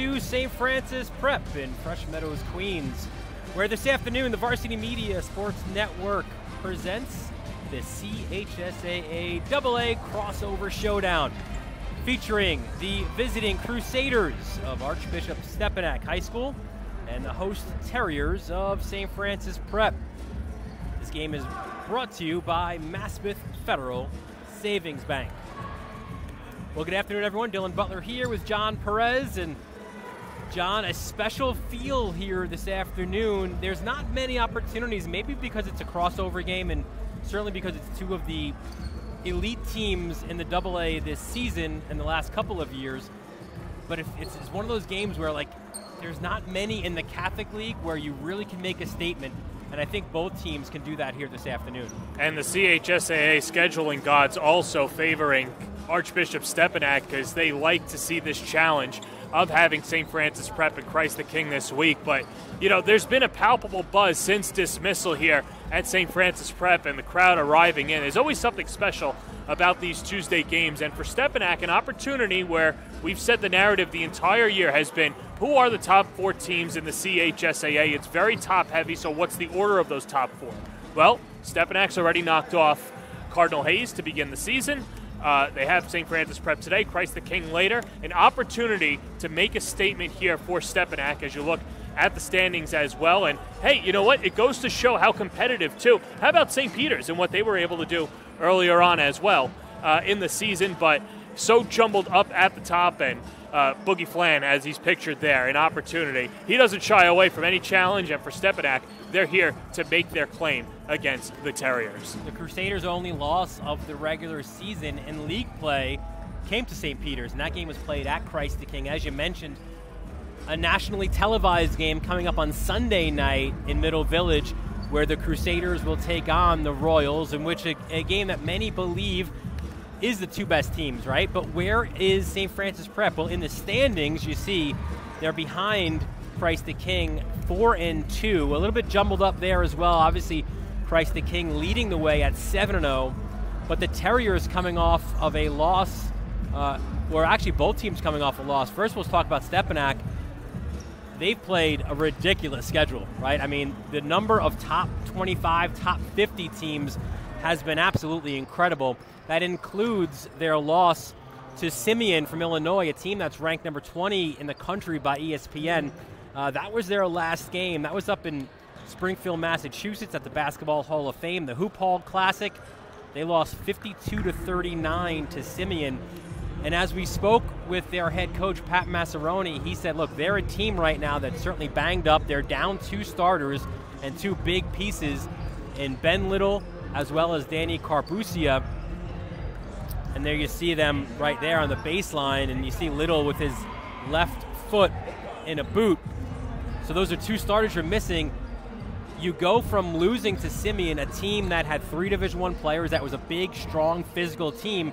To St. Francis Prep in Fresh Meadows, Queens, where this afternoon the Varsity Media Sports Network presents the CHSAA AA Crossover Showdown, featuring the visiting Crusaders of Archbishop Stepinac High School and the host Terriers of St. Francis Prep. This game is brought to you by Maspeth Federal Savings Bank. Well, good afternoon, everyone. Dylan Butler here with John Perez. And John, a special feel here this afternoon. There's not many opportunities, maybe because it's a crossover game and certainly because it's two of the elite teams in the Double A this season and the last couple of years. But if it's, it's one of those games where, like, there's not many in the Catholic League where you really can make a statement and I think both teams can do that here this afternoon. And the CHSAA scheduling gods also favoring Archbishop Stepinac because they like to see this challenge of having St. Francis Prep and Christ the King this week. But, you know, there's been a palpable buzz since dismissal here at St. Francis Prep and the crowd arriving in. There's always something special about these Tuesday games. And for Stepinac, an opportunity where we've said the narrative the entire year has been who are the top four teams in the CHSAA? It's very top heavy, so what's the order of those top four? Well, Stepinac's already knocked off Cardinal Hayes to begin the season. Uh, they have St. Francis Prep today, Christ the King later. An opportunity to make a statement here for Stepinac as you look at the standings as well. And hey, you know what? It goes to show how competitive, too. How about St. Peter's and what they were able to do earlier on as well uh, in the season, but so jumbled up at the top and uh, Boogie Fland, as he's pictured there, an opportunity. He doesn't shy away from any challenge, and for Stepinac, they're here to make their claim against the Terriers. The Crusaders' only loss of the regular season in league play came to St. Peter's, and that game was played at Christ the King. As you mentioned, a nationally televised game coming up on Sunday night in Middle Village, where the Crusaders will take on the Royals, in which a, a game that many believe is the two best teams, right? But where is St. Francis Prep? Well, in the standings, you see they're behind Christ the King, four and two, a little bit jumbled up there as well. Obviously, Christ the King leading the way at seven and zero, but the Terriers coming off of a loss, uh, or actually both teams coming off a loss. First, we'll talk about Stepinac. They've played a ridiculous schedule, right? I mean, the number of top 25, top 50 teams has been absolutely incredible. That includes their loss to Simeon from Illinois, a team that's ranked number 20 in the country by ESPN. Uh, that was their last game. That was up in Springfield, Massachusetts at the Basketball Hall of Fame, the Hoop Hall Classic. They lost 52 to 39 to Simeon. And as we spoke with their head coach, Pat Massaroni, he said, look, they're a team right now that's certainly banged up. They're down two starters and two big pieces in Ben Little as well as Danny Carbusia. And there you see them right there on the baseline, and you see Little with his left foot in a boot. So those are two starters you're missing. You go from losing to Simeon, a team that had three Division One players, that was a big, strong, physical team,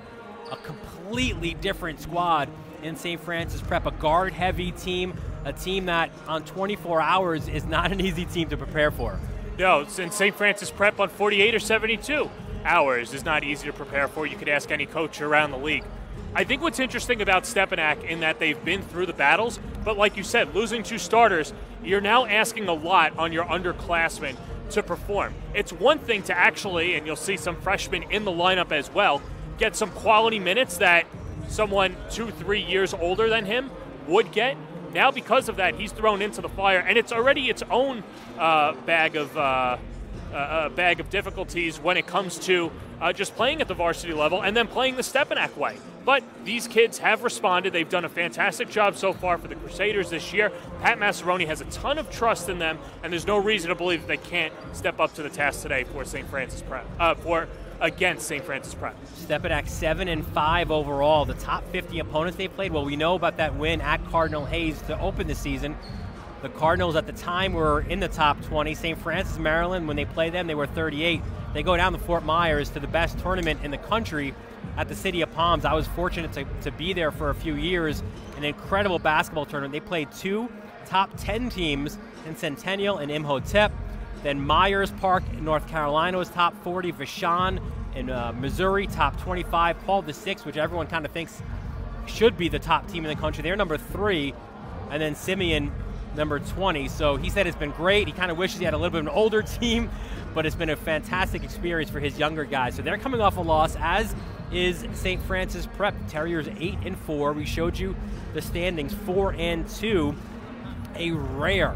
a completely different squad in St. Francis Prep, a guard-heavy team, a team that on 24 hours is not an easy team to prepare for. No, in St. Francis Prep on 48 or 72 hours is not easy to prepare for. You could ask any coach around the league. I think what's interesting about Stepinac in that they've been through the battles, but like you said, losing two starters, you're now asking a lot on your underclassmen to perform. It's one thing to actually, and you'll see some freshmen in the lineup as well, get some quality minutes that someone two, three years older than him would get. Now, because of that, he's thrown into the fire, and it's already its own uh, bag of uh, uh, bag of difficulties when it comes to uh, just playing at the varsity level and then playing the Stepinac way. But these kids have responded. They've done a fantastic job so far for the Crusaders this year. Pat Massaroni has a ton of trust in them, and there's no reason to believe that they can't step up to the task today for St. Francis Prep. Uh, for against St. Francis Prep. Stepinac seven and five overall. The top 50 opponents they played. Well, we know about that win at Cardinal Hayes to open the season. The Cardinals at the time were in the top 20. St. Francis, Maryland, when they played them, they were 38. They go down to Fort Myers to the best tournament in the country at the City of Palms. I was fortunate to, to be there for a few years. An incredible basketball tournament. They played two top 10 teams in Centennial and Imhotep. Then Myers Park in North Carolina was top 40. Vashon in uh, Missouri, top 25. Paul the Six, which everyone kind of thinks should be the top team in the country. They're number three. and then Simeon, number 20. So he said it's been great. He kind of wishes he had a little bit of an older team, but it's been a fantastic experience for his younger guys. So they're coming off a loss, as is St. Francis Prep. Terriers 8 and 4. We showed you the standings 4 and 2. A rare,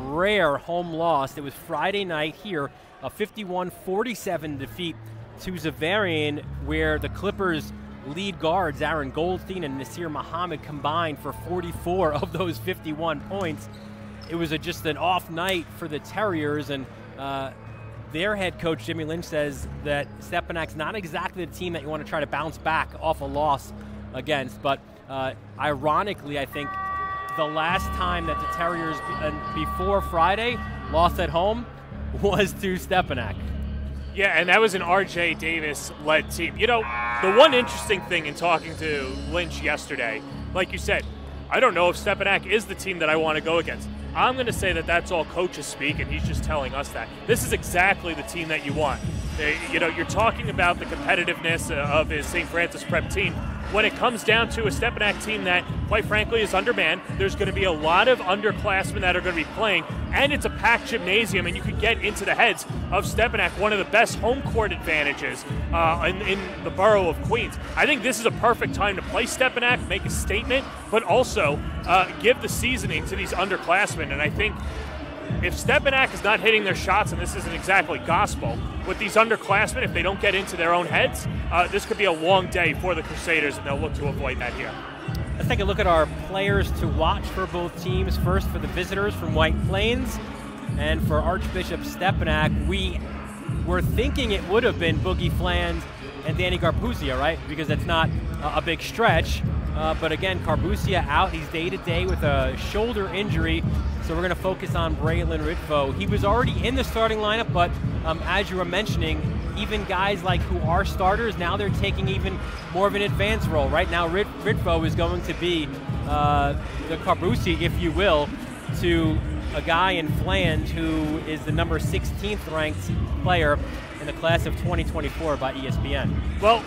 rare home loss. It was Friday night here, a 51 47 defeat to Xaverian, where the Clippers lead guards, Aaron Goldstein and Nasir Muhammad, combined for 44 of those 51 points. It was a, just an off night for the Terriers, and uh, their head coach, Jimmy Lynch, says that Stepinac's not exactly the team that you want to try to bounce back off a loss against. But uh, ironically, I think the last time that the Terriers, uh, before Friday, lost at home was to Stepinac. Yeah, and that was an RJ Davis led team. You know, the one interesting thing in talking to Lynch yesterday, like you said, I don't know if Stepinac is the team that I want to go against. I'm going to say that that's all coaches speak, and he's just telling us that. This is exactly the team that you want. You know, you're talking about the competitiveness of his St. Francis prep team when it comes down to a Stepinac team that, quite frankly, is undermanned, there's going to be a lot of underclassmen that are going to be playing, and it's a packed gymnasium, and you could get into the heads of Stepinac, one of the best home court advantages uh, in, in, the borough of Queens. I think this is a perfect time to play Stepinac, make a statement, but also uh, give the seasoning to these underclassmen, and I think if Stepinac is not hitting their shots, and this isn't exactly gospel, with these underclassmen, if they don't get into their own heads, uh, this could be a long day for the Crusaders, and they'll look to avoid that here. Let's take a look at our players to watch for both teams. First, for the visitors from White Plains, and for Archbishop Stepinac, we were thinking it would have been Boogie Flans and Danny Garbusia, right? Because it's not a big stretch. Uh, but again, Carbusia out. He's day to day with a shoulder injury. So we're going to focus on Braylon Ritvo. He was already in the starting lineup, but um, as you were mentioning, even guys like who are starters, now they're taking even more of an advanced role. Right now, Rit- Ritvo is going to be uh, the Carbusi, if you will, to a guy in Fland who is the number 16th ranked player in the class of 2024 by ESPN. Well,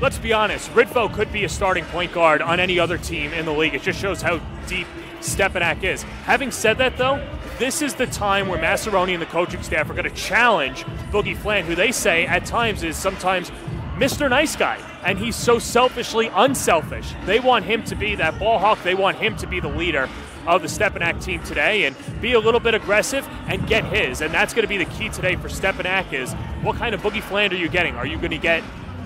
let's be honest, Ritvo could be a starting point guard on any other team in the league. It just shows how deep Stepinac is. Having said that, though, this is the time where Massaroni and the coaching staff are going to challenge Boogie Fland, who they say at times is sometimes Mr. Nice Guy, and he's so selfishly unselfish. They want him to be that ball hawk. They want him to be the leader of the Stepinac team today and be a little bit aggressive and get his. And that's going to be the key today for Stepinac is what kind of Boogie Fland are you getting? Are you going to get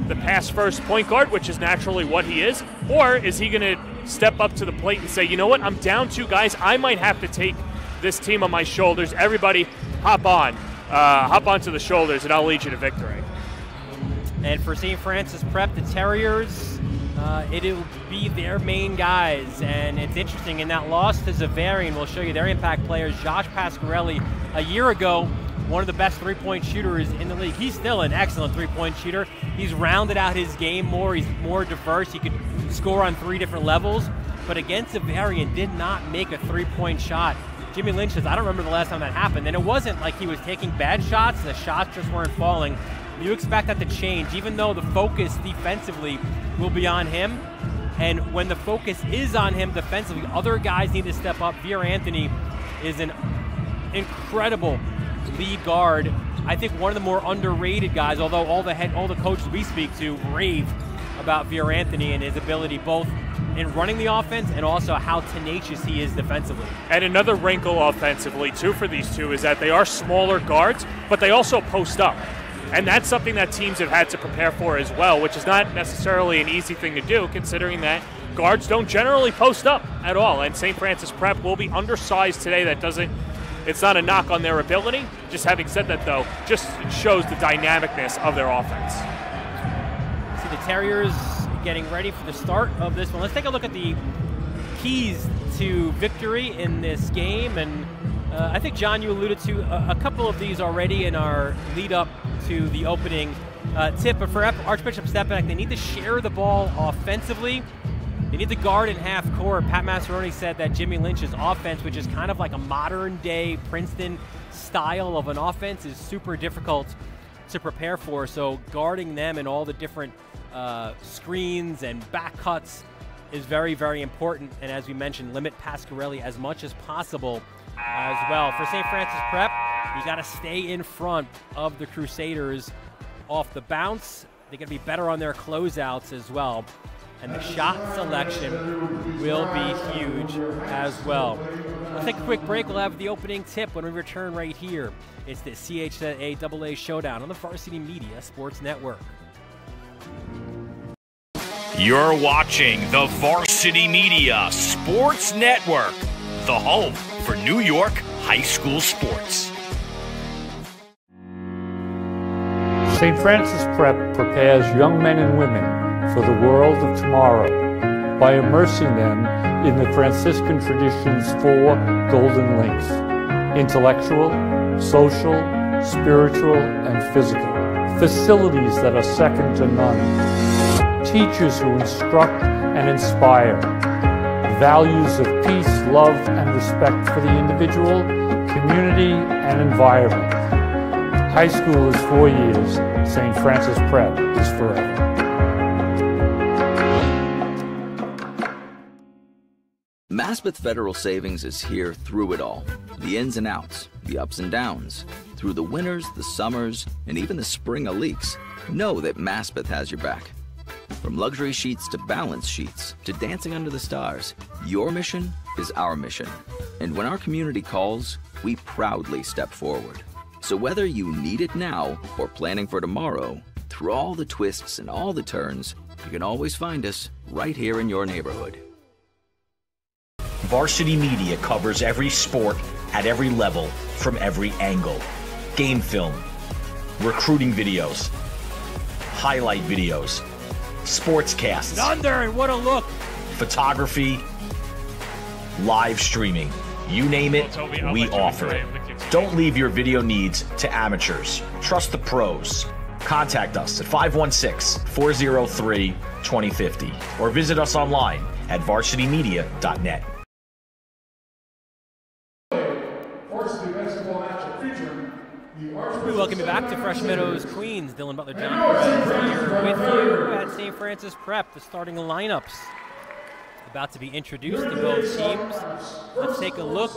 the pass first point guard, which is naturally what he is, or is he going to step up to the plate and say, you know what, I'm down two guys. I might have to take this team on my shoulders. Everybody, hop on. Uh, hop onto the shoulders, and I'll lead you to victory. And for St. Francis Prep, the Terriers, uh, it'll be their main guys. And it's interesting, in that loss to Xaverian, we'll show you their impact players. Josh Pasquarelli, a year ago, one of the best three point shooters in the league. He's still an excellent three point shooter. He's rounded out his game more, he's more diverse. He could score on three different levels, but against Xaverian did not make a three-point shot. Jimmy Lynch says, I don't remember the last time that happened. And it wasn't like he was taking bad shots, the shots just weren't falling. You expect that to change, even though the focus defensively will be on him. And when the focus is on him defensively, other guys need to step up. Veer Anthony is an incredible lead guard. I think one of the more underrated guys, although all the head, all the coaches we speak to rave about Veer Anthony and his ability both in running the offense and also how tenacious he is defensively. And another wrinkle offensively, too, for these two is that they are smaller guards, but they also post up. And that's something that teams have had to prepare for as well, which is not necessarily an easy thing to do, considering that guards don't generally post up at all. And St. Francis Prep will be undersized today. That doesn't, it's not a knock on their ability. Just having said that, though, just shows the dynamicness of their offense See the Terriers getting ready for the start of this one. Let's take a look at the keys to victory in this game. And uh, I think, John, you alluded to a, a, couple of these already in our lead up to the opening uh, tip. But for Archbishop Stepinac, they need to share the ball offensively. They need to guard in half court. Pat Massaroni said that Jimmy Lynch's offense, which is kind of like a modern day Princeton style of an offense, is super difficult to prepare for. So guarding them and all the different uh, screens and back cuts is very, very important. And as we mentioned, limit Pasquarelli as much as possible as well. For St. Francis Prep, you got to stay in front of the Crusaders off the bounce. They're going to be better on their closeouts as well. And the shot selection will be huge as well. Let's take a quick break. We'll have the opening tip when we return right here. It's the CHSAA AA Showdown on the Varsity Media Sports Network. You're watching the Varsity Media Sports Network, the home for New York high school sports. St. Francis Prep prepares young men and women for the world of tomorrow by immersing them in the Franciscan tradition's four golden links intellectual, social, spiritual, and physical. Facilities that are second to none. Teachers who instruct and inspire. Values of peace, love, and respect for the individual, community, and environment. High school is four years, St. Francis Prep is forever. Maspeth Federal Savings is here through it all the ins and outs, the ups and downs, through the winters, the summers, and even the spring of leaks. Know that Maspeth has your back. From luxury sheets to balance sheets to dancing under the stars, your mission is our mission. And when our community calls, we proudly step forward. So whether you need it now or planning for tomorrow, through all the twists and all the turns, you can always find us right here in your neighborhood. Varsity Media covers every sport at every level from every angle. Game film, recruiting videos, highlight videos, sportscasts, Thunder, and what a look! photography, live streaming. You name it, Well, Toby, I'll we offer it. what you explain. Don't leave your video needs to amateurs. Trust the pros. Contact us at 516 403 2050 or visit us online at varsitymedia.net. We welcome you back to Fresh Meadows, Queens. Dylan Butler, John Perez here with you at St. Francis Prep. The starting lineups about to be introduced to both teams. Let's take a look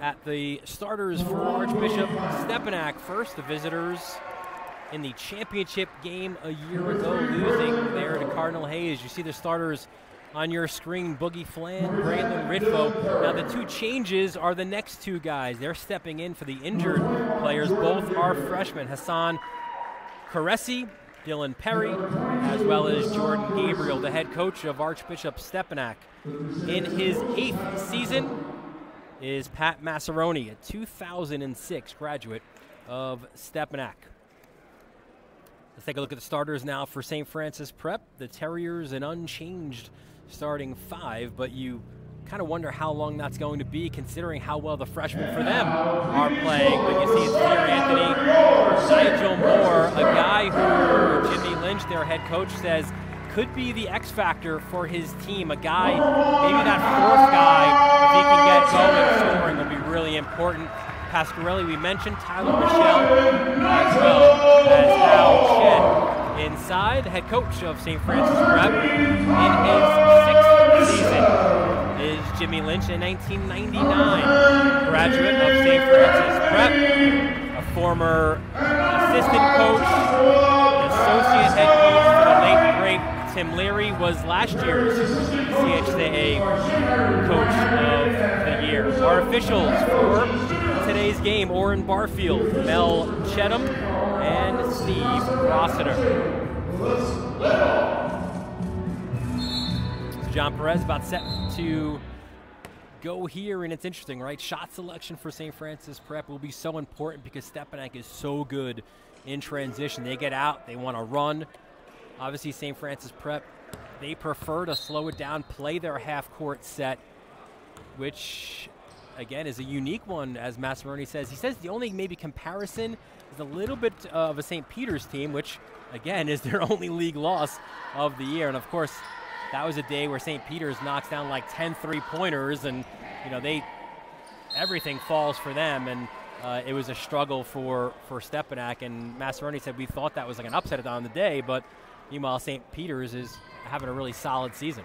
at the starters for Archbishop Stepinac. First, the visitors in the championship game a year ago, losing there to Cardinal Hayes. You see the starters on your screen Boogie Fland, Braylon Ritvo. Now, the two changes are the next two guys. They're stepping in for the injured players. Both are freshmen Hassan Caresi, Dylan Perry, as well as Jordan Gabriel, the head coach of Archbishop Stepinac. In his eighth season is Pat Massaroni, a 2006 graduate of Stepinac. Let's take a look at the starters now for St. Francis Prep. The Terriers, an unchanged starting five, but you kind of wonder how long that's going to be considering how well the freshmen for them are playing. But you see it's here, Anthony. Nigel Moore, a guy who Jimmy Lynch, their head coach, says could be the X factor for his team. A guy, maybe that fourth guy, if he can get going scoring, will be really important. Pasquarelli, we mentioned Tyler Michelle, as well as Al Chen. Inside, the head coach of St. Francis Prep in his sixth season is Jimmy Lynch, a 1999 graduate of St. Francis Prep, a former assistant coach, associate head coach for the late great Tim Leary, was last year's CHSAA Coach of the Year. Our officials for today's game, Orrin Barfield, Mel Chedham, and Steve Rossiter. John Perez about set to go here, and it's interesting, right? Shot selection for St. Francis Prep will be so important because Stepinac is so good in transition. They get out, they want to run. Obviously, St. Francis Prep, they prefer to slow it down, play their half court set, which again is a unique one, as Massaroni says. He says the only maybe comparison is a little bit of a St. Peter's team, which again is their only league loss of the year. And of course, that was a day where St. Peter's knocks down like 10 three pointers, and you know they everything falls for them. And uh, it was a struggle for for Stepinac. And Massaroni said we thought that was like an upset on the day, but meanwhile St. Peter's is having a really solid season.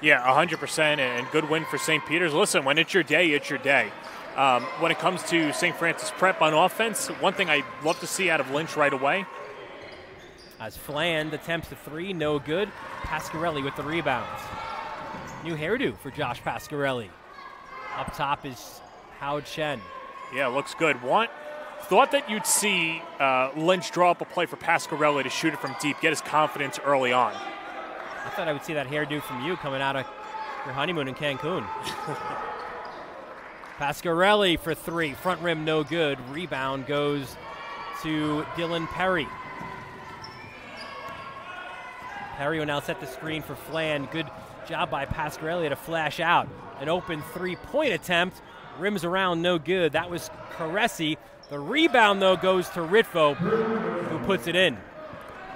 Yeah, 100%, and good win for St. Peter's. Listen, when it's your day, it's your day. Um, when it comes to St. Francis Prep on offense, one thing I love to see out of Lynch right away. As Fland attempts the three, no good. Pasquarelli with the rebounds. New hairdo for Josh Pasquarelli. Up top is Hao Chen. Yeah, looks good. Want thought that you'd see uh, Lynch draw up a play for Pasquarelli to shoot it from deep, get his confidence early on. I thought I would see that hairdo from you coming out of your honeymoon in Cancun. Pasquarelli for three. Front rim no good. Rebound goes to Dylan Perry. Perry will now set the screen for Fland. Good job by Pasquarelli to flash out. An open three point attempt. Rims around, no good. That was Caressi. The rebound, though, goes to Ritvo, who puts it in.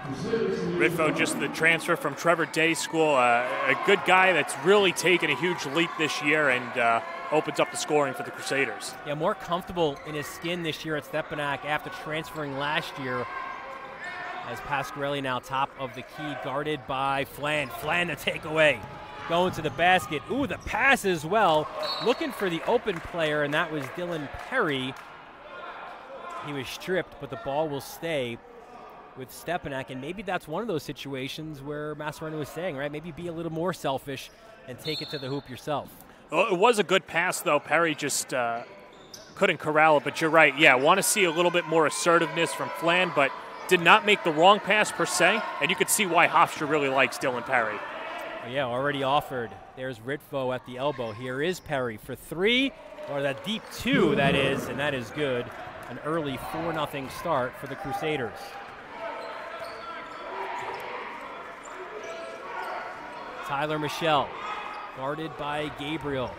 Ritvo, just the transfer from Trevor Day School, uh, a good guy that's really taken a huge leap this year and uh, opens up the scoring for the Crusaders. Yeah, more comfortable in his skin this year at Stepinac after transferring last year. As Pasquarelli now top of the key, guarded by Fland. Fland the takeaway. Going to the basket. Ooh, the pass as well. Looking for the open player, and that was Dylan Perry. He was stripped, but the ball will stay with Stepinac, and maybe that's one of those situations where Massaroni was saying, right? Maybe be a little more selfish and take it to the hoop yourself. Well, it was a good pass, though. Perry just uh, couldn't corral it, but you're right. Yeah, want to see a little bit more assertiveness from Fland, but did not make the wrong pass per se, and you could see why Hofstra really likes Dylan Perry. Oh, yeah, already offered. There's Ritvo at the elbow. Here is Perry for three, or that deep two, that is, and that is good. An early 4 0 start for the Crusaders. Tyler Michelle, guarded by Gabriel.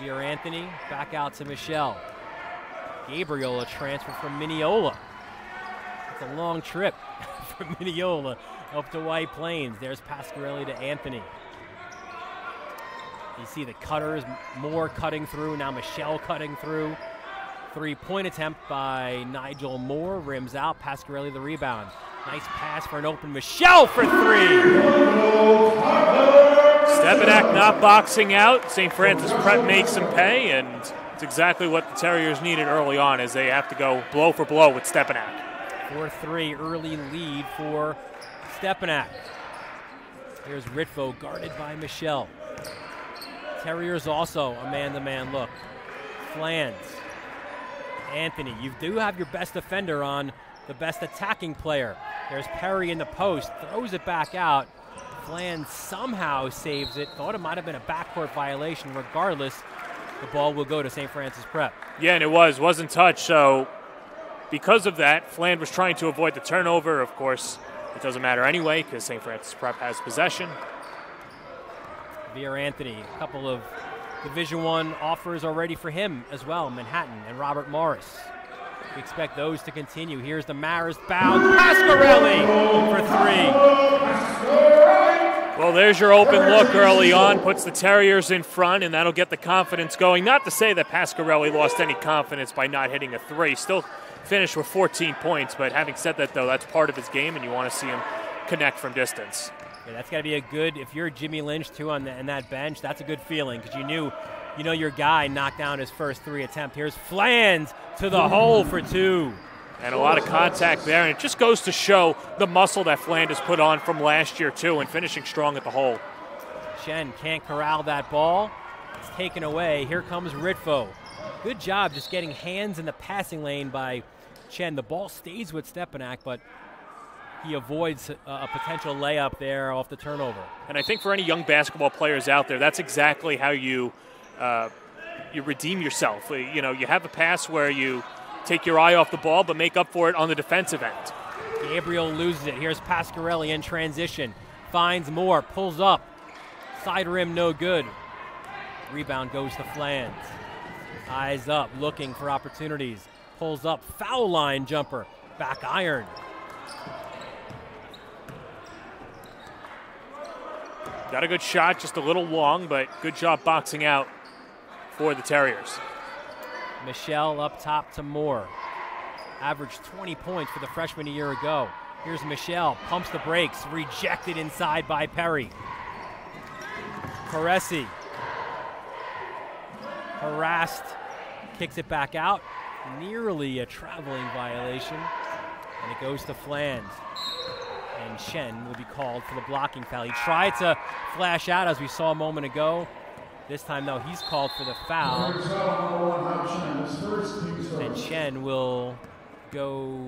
Here, Anthony, back out to Michelle. Gabriel, a transfer from Mineola. It's a long trip from Mineola up to White Plains. There's Pasquarelli to Anthony. You see the cutters, more cutting through. Now Michelle cutting through. Three point attempt by Nigel Moore. Rims out. Pasquarelli the rebound. Nice pass for an open Michelle for three. Stepinac not boxing out. St. Francis Prep makes him pay, and it's exactly what the Terriers needed early on as they have to go blow for blow with Stepinac. 4 3 early lead for Stepinac. Here's Ritvo guarded by Michelle. Terriers also a man to man look. Flans. Anthony, you do have your best defender on the best attacking player. There's Perry in the post, throws it back out. Fland somehow saves it. Thought it might have been a backcourt violation. Regardless, the ball will go to St. Francis Prep. Yeah, and it was. Wasn't touched. So because of that, Fland was trying to avoid the turnover. Of course, it doesn't matter anyway because St. Francis Prep has possession. Veer Anthony, a couple of Division One offers already for him as well, Manhattan and Robert Morris. We expect those to continue. Here's the Marist bound Pasquarelli for three. Well, there's your open look early on, puts the Terriers in front, and that'll get the confidence going. Not to say that Pasquarelli lost any confidence by not hitting a three. Still finished with 14 points, but having said that, though, that's part of his game, and you want to see him connect from distance. Yeah, that's got to be a good. If you're Jimmy Lynch too on the, that bench, that's a good feeling because you knew, you know, your guy knocked down his first three attempt. Here's Flans to the hole for two. And a lot of contact there, and it just goes to show the muscle that Flanders put on from last year too, and finishing strong at the hole. Chen can't corral that ball. It's taken away. Here comes Ritvo. Good job just getting hands in the passing lane by Chen. The ball stays with Stepinac, but he avoids a, a, potential layup there off the turnover. And I think for any young basketball players out there, that's exactly how you uh, you redeem yourself. You know, you have a pass where you take your eye off the ball, but make up for it on the defensive end. Gabriel loses it. Here's Pasquarelli in transition. Finds more, pulls up. Side rim, no good. Rebound goes to Flans. Eyes up, looking for opportunities. Pulls up, foul line jumper. Back iron. Got a good shot, just a little long, but good job boxing out for the Terriers. Michelle up top to Moore. Averaged 20 points for the freshman a year ago. Here's Michelle, pumps the brakes, rejected inside by Perry. Caressi. Harassed, kicks it back out. Nearly a traveling violation. And it goes to Fland. And Shen will be called for the blocking foul. He tried to flash out as we saw a moment ago. This time, though, he's called for the foul. And Shen will go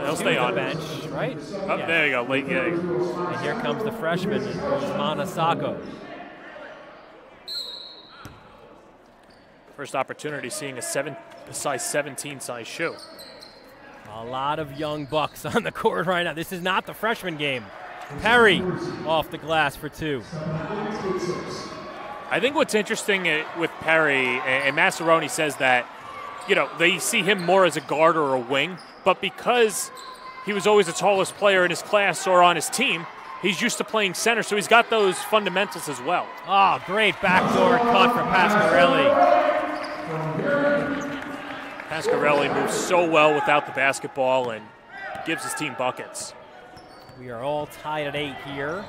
He'll stay on. bench, right? Oh, Yeah. there you go, late gig. And here comes the freshman, Usman Asako. First opportunity seeing a seven, a size 17 size shoe. A lot of young bucks on the court right now. This is not the freshman game. Perry off the glass for two. I think what's interesting uh, with Perry, and Massaroni says that, you know, they see him more as a guard or a wing, but because he was always the tallest player in his class or on his team, he's used to playing center, so he's got those fundamentals as well. Oh, great backdoor cut for Pasquarelli. Pasquarelli moves so well without the basketball and gives his team buckets. We are all tied at eight here.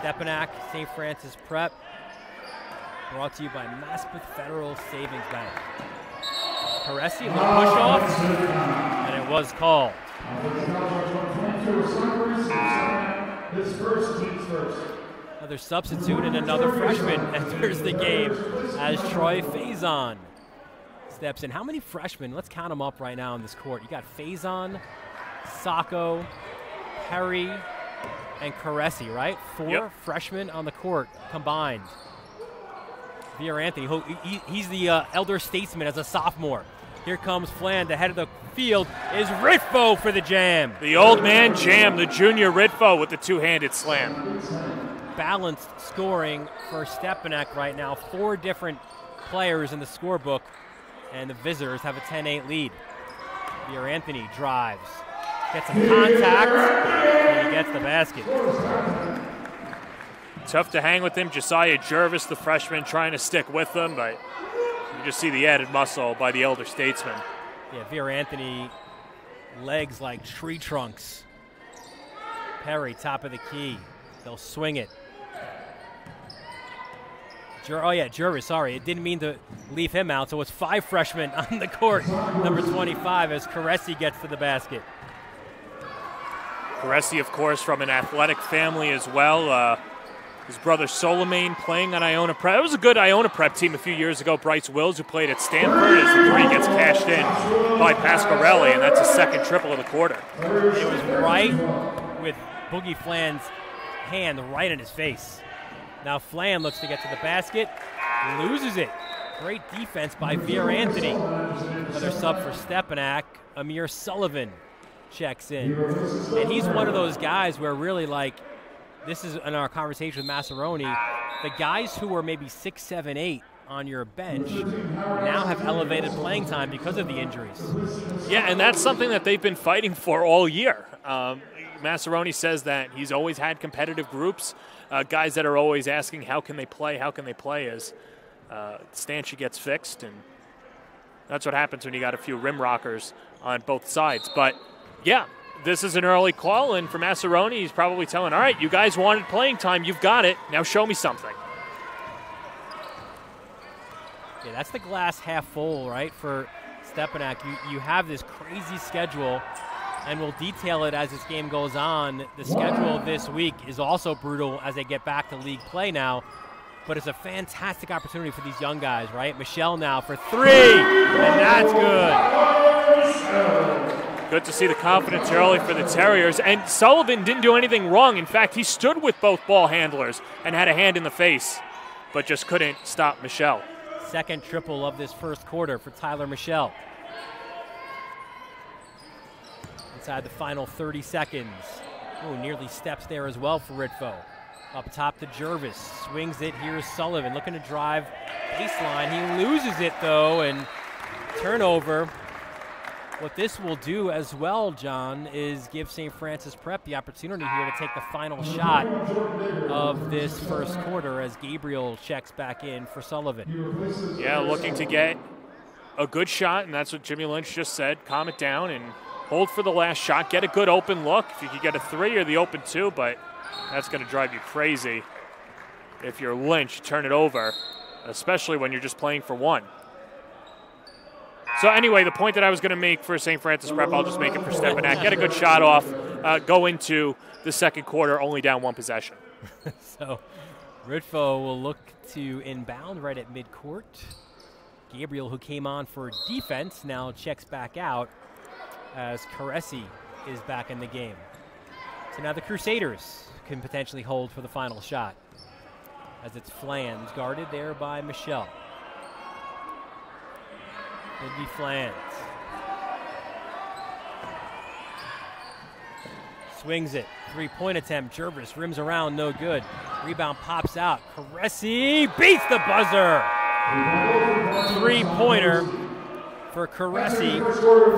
Stepinac, St. Francis Prep, brought to you by Maspeth Federal Savings Bank. Caressi, little push off, and it was called. Another substitute and another freshman enters the game as Troy Faison steps in. How many freshmen? Let's count them up right now in this court. You got Faison, Sacco, Perry, and Caressi, right? Four Yep. freshmen on the court combined. Vier Anthony, who he, he's the uh, elder statesman as a sophomore. Here comes Fland, the head of the field is Ritvo for the jam. The old man jam, the junior Ritvo with the two-handed slam. Balanced scoring for Stepinac right now. Four different players in the scorebook, and the visitors have a 10-8 lead. Vier Anthony drives, gets some contact, and he gets the basket. Tough to hang with him. Josiah Jervis, the freshman, trying to stick with them, but you just see the added muscle by the elder statesman. Yeah, Vier Anthony, legs like tree trunks. Perry, top of the key. They'll swing it. Oh, yeah, Jervis, sorry. It didn't mean to leave him out. So it's five freshmen on the court. Number 25 as Caressi gets to the basket. Caressi, of course, from an athletic family as well. Uh, his brother Solomane playing on Iona Prep. It was a good Iona Prep team a few years ago. Bryce Wills, who played at Stanford, as the three gets cashed in by Pasquarelli, and that's a second triple of the quarter. It was right with Boogie Fland's hand right in his face. Now Fland looks to get to the basket, loses it. Great defense by Vier Anthony. Another sub for Stepinac. Amir Sullivan checks in. And he's one of those guys where really like this is in our conversation with Massaroni, the guys who were maybe six, seven, eight on your bench now have elevated playing time because of the injuries. Yeah, and that's something that they've been fighting for all year. Um, Massaroni says that he's always had competitive groups, uh, guys that are always asking, how can they play? How can they play? As uh, Stanchi gets fixed, and that's what happens when you got a few rim rockers on both sides. But yeah, this is an early call, and for Massaroni, he's probably telling, all right, you guys wanted playing time, you've got it. Now show me something. Yeah, that's the glass half full, right? For Stepinac, you, you have this crazy schedule, and we'll detail it as this game goes on. The schedule this week is also brutal as they get back to league play now, but it's a fantastic opportunity for these young guys, right? Michelle now for three, and that's good. Good to see the confidence early for the Terriers. And Sullivan didn't do anything wrong. In fact, he stood with both ball handlers and had a hand in the face, but just couldn't stop Michelle. Second triple of this first quarter for Tyler Michelle. Inside the final 30 seconds. Oh, nearly steps there as well for Ritvo. Up top to Jervis. Swings it. Here's Sullivan looking to drive baseline. He loses it though, and turnover. What this will do as well, John, is give St. Francis Prep the opportunity here to take the final shot of this first quarter as Gabriel checks back in for Sullivan. Yeah, looking to get a good shot, and that's what Jimmy Lynch just said. Calm it down and hold for the last shot. Get a good open look. If you could get a three or the open two, but That's going to drive you crazy if you're Lynch. Turn it over, especially when you're just playing for one. So anyway, the point that I was going to make for St. Francis Prep, I'll just make it for Stepinac. Get a good shot off, uh, go into the second quarter, only down one possession. so Ritvo will look to inbound right at midcourt. Gabriel, who came on for defense, now checks back out as Caressi is back in the game. So now the Crusaders can potentially hold for the final shot as it's Flans guarded there by Michelle. Would be Flans. Swings it. Three point attempt. Jervis rims around, no good. Rebound pops out. Caressi beats the buzzer. Three pointer for Caressi.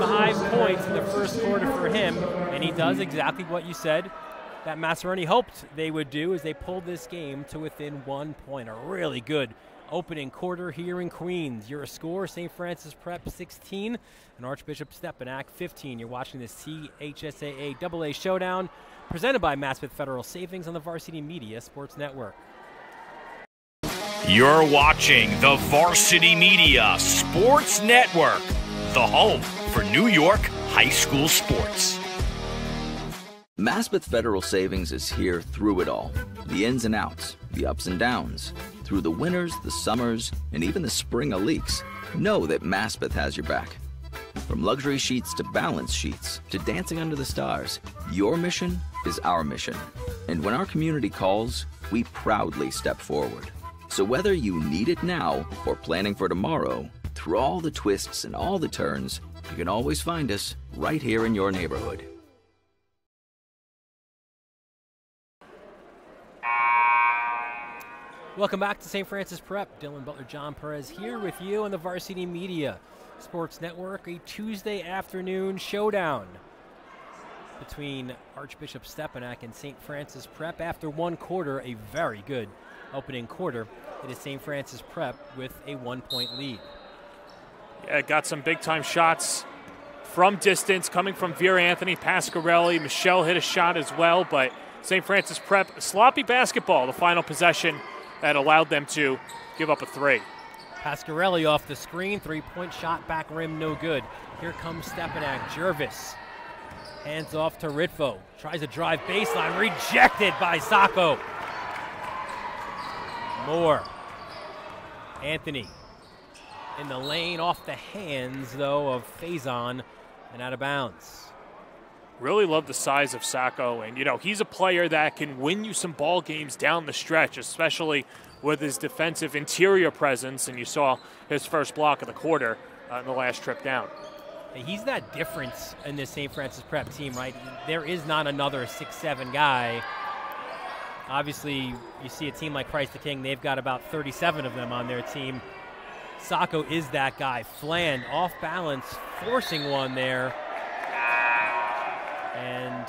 Five points in the first quarter for him. And he does exactly what you said that Massaroni hoped they would do as they pulled this game to within one point. A really good opening quarter here in Queens. Your score, St. Francis Prep 16 and Archbishop Stepinac 15. You're watching the CHSAA AA Showdown presented by Maspeth Federal Savings on the Varsity Media Sports Network. You're watching the Varsity Media Sports Network, the home for New York high school sports. Maspeth Federal Savings is here through it all the ins and outs, the ups and downs through the winters, the summers, and even the spring leaks, know that Maspeth has your back. From luxury sheets to balance sheets to dancing under the stars, your mission is our mission. And when our community calls, we proudly step forward. So whether you need it now or planning for tomorrow, through all the twists and all the turns, you can always find us right here in your neighborhood. Welcome back to St. Francis Prep. Dylan Butler, John Perez here with you on the Varsity Media Sports Network. A Tuesday afternoon showdown between Archbishop Stepinac and St. Francis Prep. After one quarter, a very good opening quarter. It is St. Francis Prep with a one point lead. Yeah, got some big time shots from distance coming from Vera Anthony, Pasquarelli. Michelle hit a shot as well, but St. Francis Prep, sloppy basketball, the final possession that allowed them to give up a three. Pasquarelli off the screen, three-point shot, back rim, no good. Here comes Stepinac, Jervis. Hands off to Ritvo. Tries to drive baseline, rejected by Sacco. Moore. Anthony in the lane, off the hands, though, of Faison and out of bounds. Really love the size of Sacco, and you know he's a player that can win you some ball games down the stretch, especially with his defensive interior presence. And you saw his first block of the quarter uh, in the last trip down. He's that difference in this St. Francis Prep team, right? There is not another six-seven guy. Obviously, you see a team like Christ the King; they've got about 37 of them on their team. Sacco is that guy. Fland off balance, forcing one there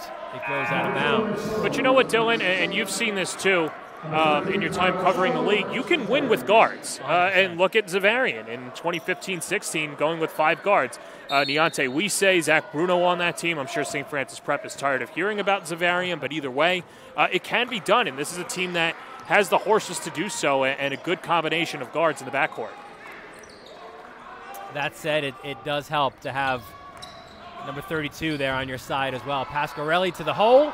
and it goes out of bounds. But you know what, Dylan, and you've seen this too. Um, in your time covering the league, you can win with guards. Uh, and look at Xaverian in 2015-16, going with five guards. Uh, Deontay Wise, Zach Bruno on that team. I'm sure St. Francis Prep is tired of hearing about Xaverian, but either way, uh, it can be done. And this is a team that has the horses to do so and a good combination of guards in the backcourt. That said, it, it does help to have number 32 there on your side as well. Pasquarelli to the hole.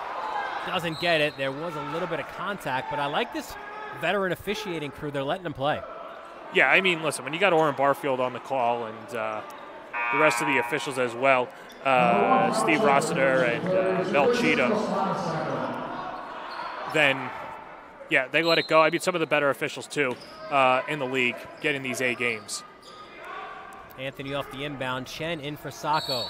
Doesn't get it. There was a little bit of contact, but I like this veteran officiating crew. They're letting him play. Yeah, I mean, listen, when you got Oren Barfield on the call and uh, the rest of the officials as well, uh, Steve Rossiter and uh, Mel Cheatham, then yeah, they let it go. I mean, some of the better officials too uh, in the league getting these A games. Anthony off the inbound. Chen in for Sacco.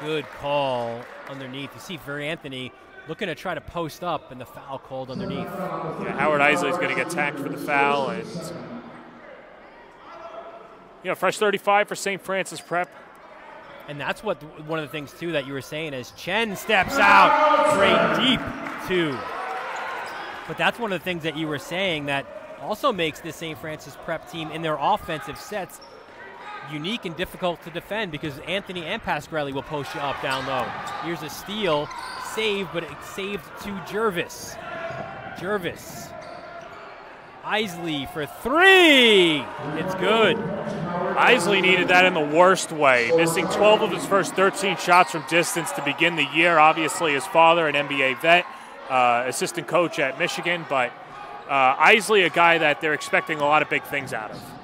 Good call underneath. You see Vera Anthony looking to try to post up, and the foul called underneath. Yeah, Howard Eisley is going to get tagged for the foul, and you know, fresh 35 for St. Francis Prep. And that's what one of the things too that you were saying is Chen steps out straight deep too. But that's one of the things that you were saying that also makes this St. Francis Prep team in their offensive sets unique and difficult to defend because Anthony and Pasquarelli will post you up down low. Here's a steal save, but it saved to Jervis. Jervis. Eisley for three. It's good. Eisley needed that in the worst way, missing 12 of his first 13 shots from distance to begin the year. Obviously, his father, an NBA vet, uh, assistant coach at Michigan, but uh, Eisley, a guy that they're expecting a lot of big things out of.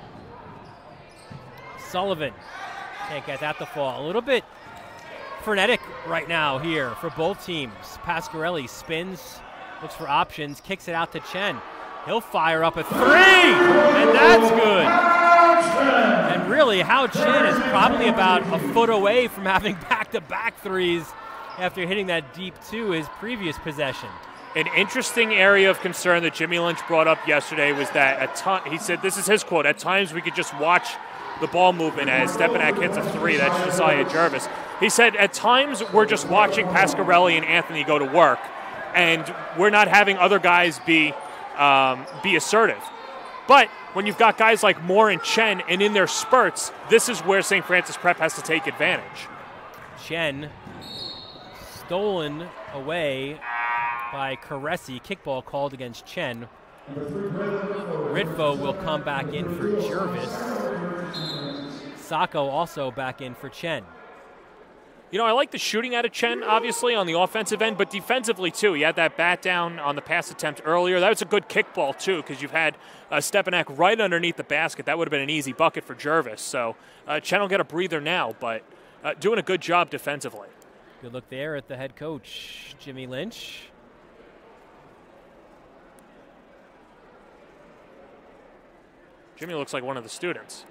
Sullivan can't get that to fall. A little bit frenetic right now here for both teams. Pasquarelli spins, looks for options, kicks it out to Chen. He'll fire up a three, and that's good. And really, Hao Chen is probably about a foot away from having back-to-back threes after hitting that deep two his previous possession. An interesting area of concern that Jimmy Lynch brought up yesterday was that at he said this is his quote. At times we could just watch the ball movement as Stepinac hits a three. That's Josiah Jervis. He said at times we're just watching Pasquarelli and Anthony go to work, and we're not having other guys be um, be assertive. But when you've got guys like Moore and Chen, and in their spurts, this is where St. Francis Prep has to take advantage. Chen stolen away by Caresi. Kickball called against Chen. Ritvo will come back in for Jervis. Sacco also back in for Chen. You know, I like the shooting out of Chen, obviously, on the offensive end, but defensively, too. He had that bat down on the pass attempt earlier. That was a good kickball, too, because you've had uh, Stepinac right underneath the basket. That would have been an easy bucket for Jervis. So uh, Chen will get a breather now, but uh, doing a good job defensively. Good look there at the head coach, Jimmy Lynch. Jimmy looks like one of the students.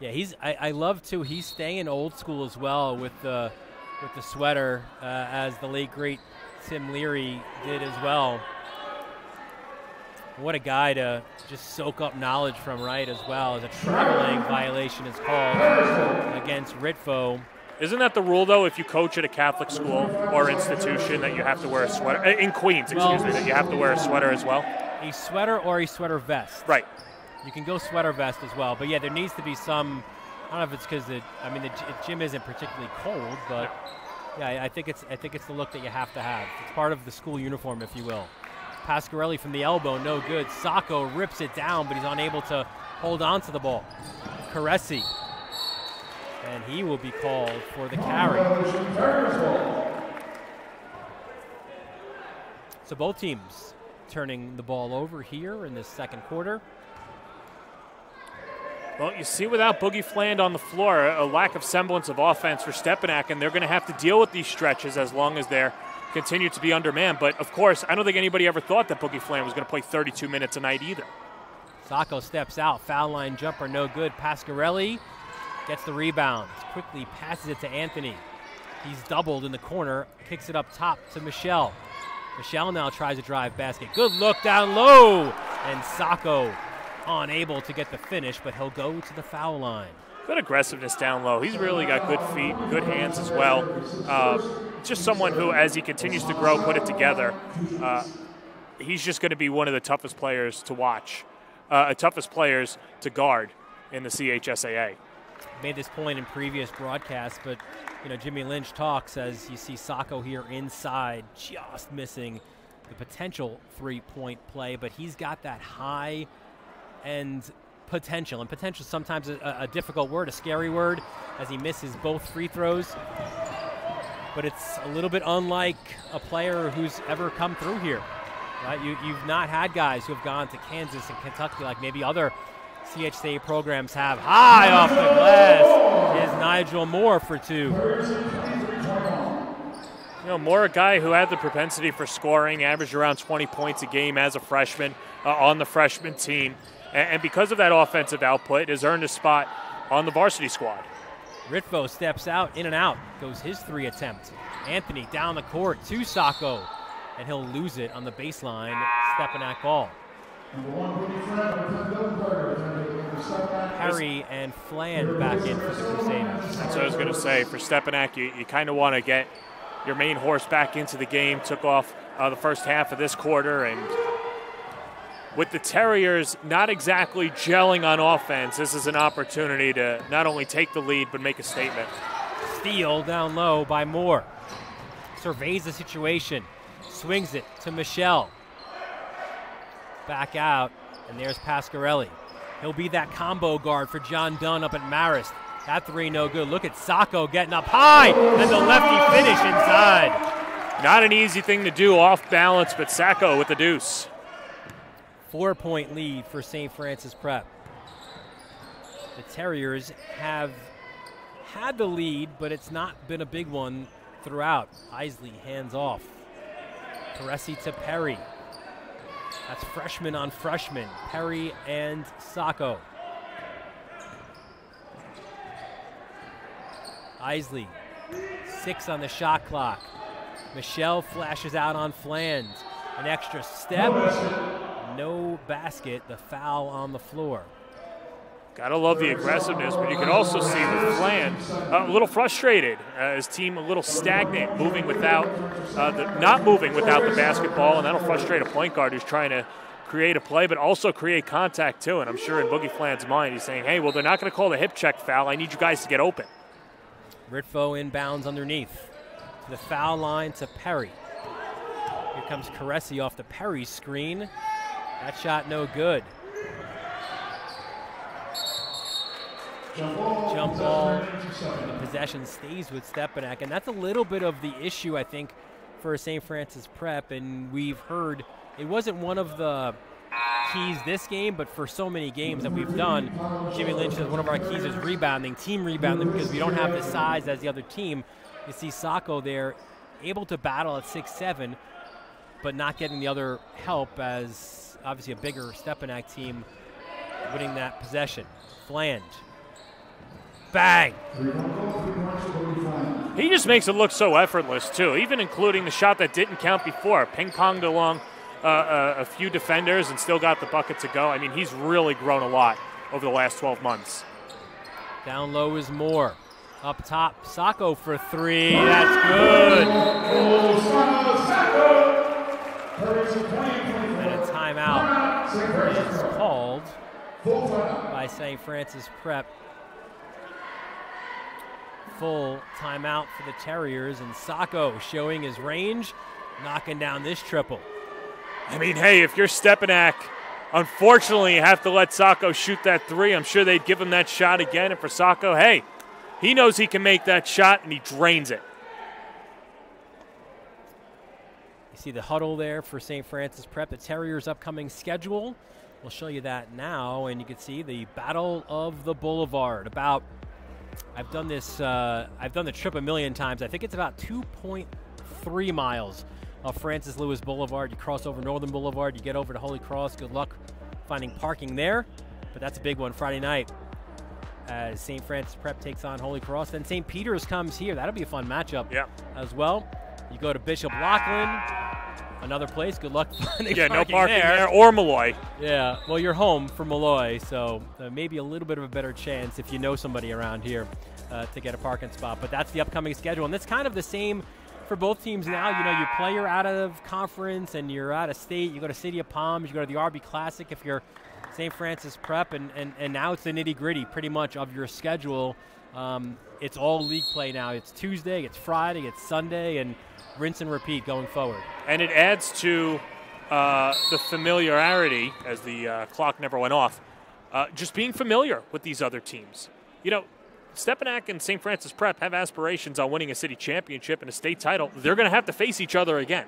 Yeah, he's. I, I love too. He's staying old school as well with the with the sweater, uh, as the late great Tim Leary did as well. What a guy to just soak up knowledge from, right? As well as a traveling violation is called against Ritvo. Isn't that the rule, though, if you coach at a Catholic school or institution, that you have to wear a sweater? In Queens, excuse well, me, that you have to wear a sweater as well? A sweater or a sweater vest. Right. You can go sweater vest as well, but yeah, there needs to be some. I don't know if it's because the. I mean, the gym isn't particularly cold, but yeah, I think it's. I think it's the look that you have to have. It's part of the school uniform, if you will. Pasquarelli from the elbow, no good. Sacco rips it down, but he's unable to hold on to the ball. Caresi. And he will be called for the carry. So both teams turning the ball over here in this second quarter. Well, you see without Boogie Fland on the floor, a lack of semblance of offense for Stepinac, and they're going to have to deal with these stretches as long as they're continue to be undermanned. But of course, I don't think anybody ever thought that Boogie Fland was going to play 32 minutes a night either. Sacco steps out, foul line jumper, no good. Pasquarelli gets the rebound, quickly passes it to Anthony. He's doubled in the corner, kicks it up top to Michelle. Michelle now tries to drive basket. Good look down low, and Sacco unable to get the finish, but he'll go to the foul line. Good aggressiveness down low. He's really got good feet, good hands as well. Uh, just someone who, as he continues to grow, put it together. Uh, he's just going to be one of the toughest players to watch, uh, toughest players to guard in the CHSAA. Made this point in previous broadcasts, but you know Jimmy Lynch talks as you see Sacco here inside, just missing the potential three-point play, but he's got that high and potential. And potential sometimes a, a, difficult word, a scary word, as he misses both free throws. But it's a little bit unlike a player who's ever come through here. Right? You, you've not had guys who have gone to Kansas and Kentucky like maybe other CHSAA programs have. High off the glass is Nigel Moore for two. You know, Moore, a guy who had the propensity for scoring, averaged around 20 points a game as a freshman uh, on the freshman team and because of that offensive output, has earned a spot on the varsity squad. Ritvo steps out, in and out, goes his three attempt. Anthony down the court to Sacco, and he'll lose it on the baseline. Stepinac ball. Harry and Fland back in for the Crusaders. That's what I was going to say. For Stepinac, you, you kind of want to get your main horse back into the game. Took off uh, the first half of this quarter and with the Terriers not exactly gelling on offense, this is an opportunity to not only take the lead but make a statement. Steal down low by Moore. surveys the situation, swings it to Michelle. Back out, and there's Pasquarelli. He'll be that combo guard for John Dunn up at Marist. That three no good. Look at Sacco getting up high, and the lefty finish inside. Not an easy thing to do off balance, but Sacco with the deuce. Four point lead for St. Francis Prep. The Terriers have had the lead, but it's not been a big one throughout. Eisley hands off. Caressi to Perry. That's freshman on freshman. Perry and Sacco. Eisley, six on the shot clock. Michelle flashes out on Fland. An extra step, no basket, the foul on the floor. Gotta love the aggressiveness, but you can also see the Fland uh, a little frustrated. Uh, his team a little stagnant, moving without, uh, the, not moving without the basketball, and that'll frustrate a point guard who's trying to create a play, but also create contact too. And I'm sure in Boogie Fland's mind, he's saying, "Hey, well, they're not going to call the hip check foul. I need you guys to get open." Ritvo inbounds underneath to the foul line to Perry. Here comes Caressi off the Perry screen. That shot no good. Jump ball. The possession stays with Stepinac, and that's a little bit of the issue, I think, for St. Francis Prep. And we've heard it wasn't one of the keys this game, but for so many games that we've done, Jimmy Lynch is one of our keys is rebounding, team rebounding, because we don't have the size as the other team. You see Sacco there, able to battle at six seven, but not getting the other help as obviously a bigger Stepinac team winning that possession. Flange Bang. He just makes it look so effortless, too, even including the shot that didn't count before. Ping ponged along uh, uh, a few defenders and still got the bucket to go. I mean, he's really grown a lot over the last 12 months. Down low is Moore. Up top, Sacco for three. That's good. And timeout is called by St. Francis Prep full timeout for the Terriers, and Sacco showing his range, knocking down this triple. I mean, hey, if you're Stepinac, unfortunately, you have to let Sacco shoot that three. I'm sure they'd give him that shot again. And for Sacco, hey, he knows he can make that shot, and he drains it. You see the huddle there for St. Francis Prep, the Terriers' upcoming schedule. We'll show you that now, and you can see the Battle of the Boulevard. About I've done this. Uh, I've done the trip a million times. I think it's about 2.3 miles of Francis Lewis Boulevard. You cross over Northern Boulevard. You get over to Holy Cross. Good luck finding parking there. But that's a big one Friday night as St. Francis Prep takes on Holy Cross. Then St. Peter's comes here. That'll be a fun matchup yeah. as well. You go to Bishop Loughlin. another place. Good luck finding yeah, parking no parking there. there. or Molloy. Yeah, well, you're home for Molloy, so uh, maybe a little bit of a better chance if you know somebody around here uh, to get a parking spot. But that's the upcoming schedule, and it's kind of the same for both teams now. You know, you play you're out of conference and you're out of state. You go to City of Palms. You go to the RB Classic if you're St. Francis Prep, and, and, and now it's the nitty gritty pretty much of your schedule. Um, it's all league play now. It's Tuesday, it's Friday, it's Sunday, and rinse and repeat going forward. And it adds to uh, the familiarity, as the uh, clock never went off, uh, just being familiar with these other teams. You know, Stepinac and St. Francis Prep have aspirations on winning a city championship and a state title. They're going to have to face each other again.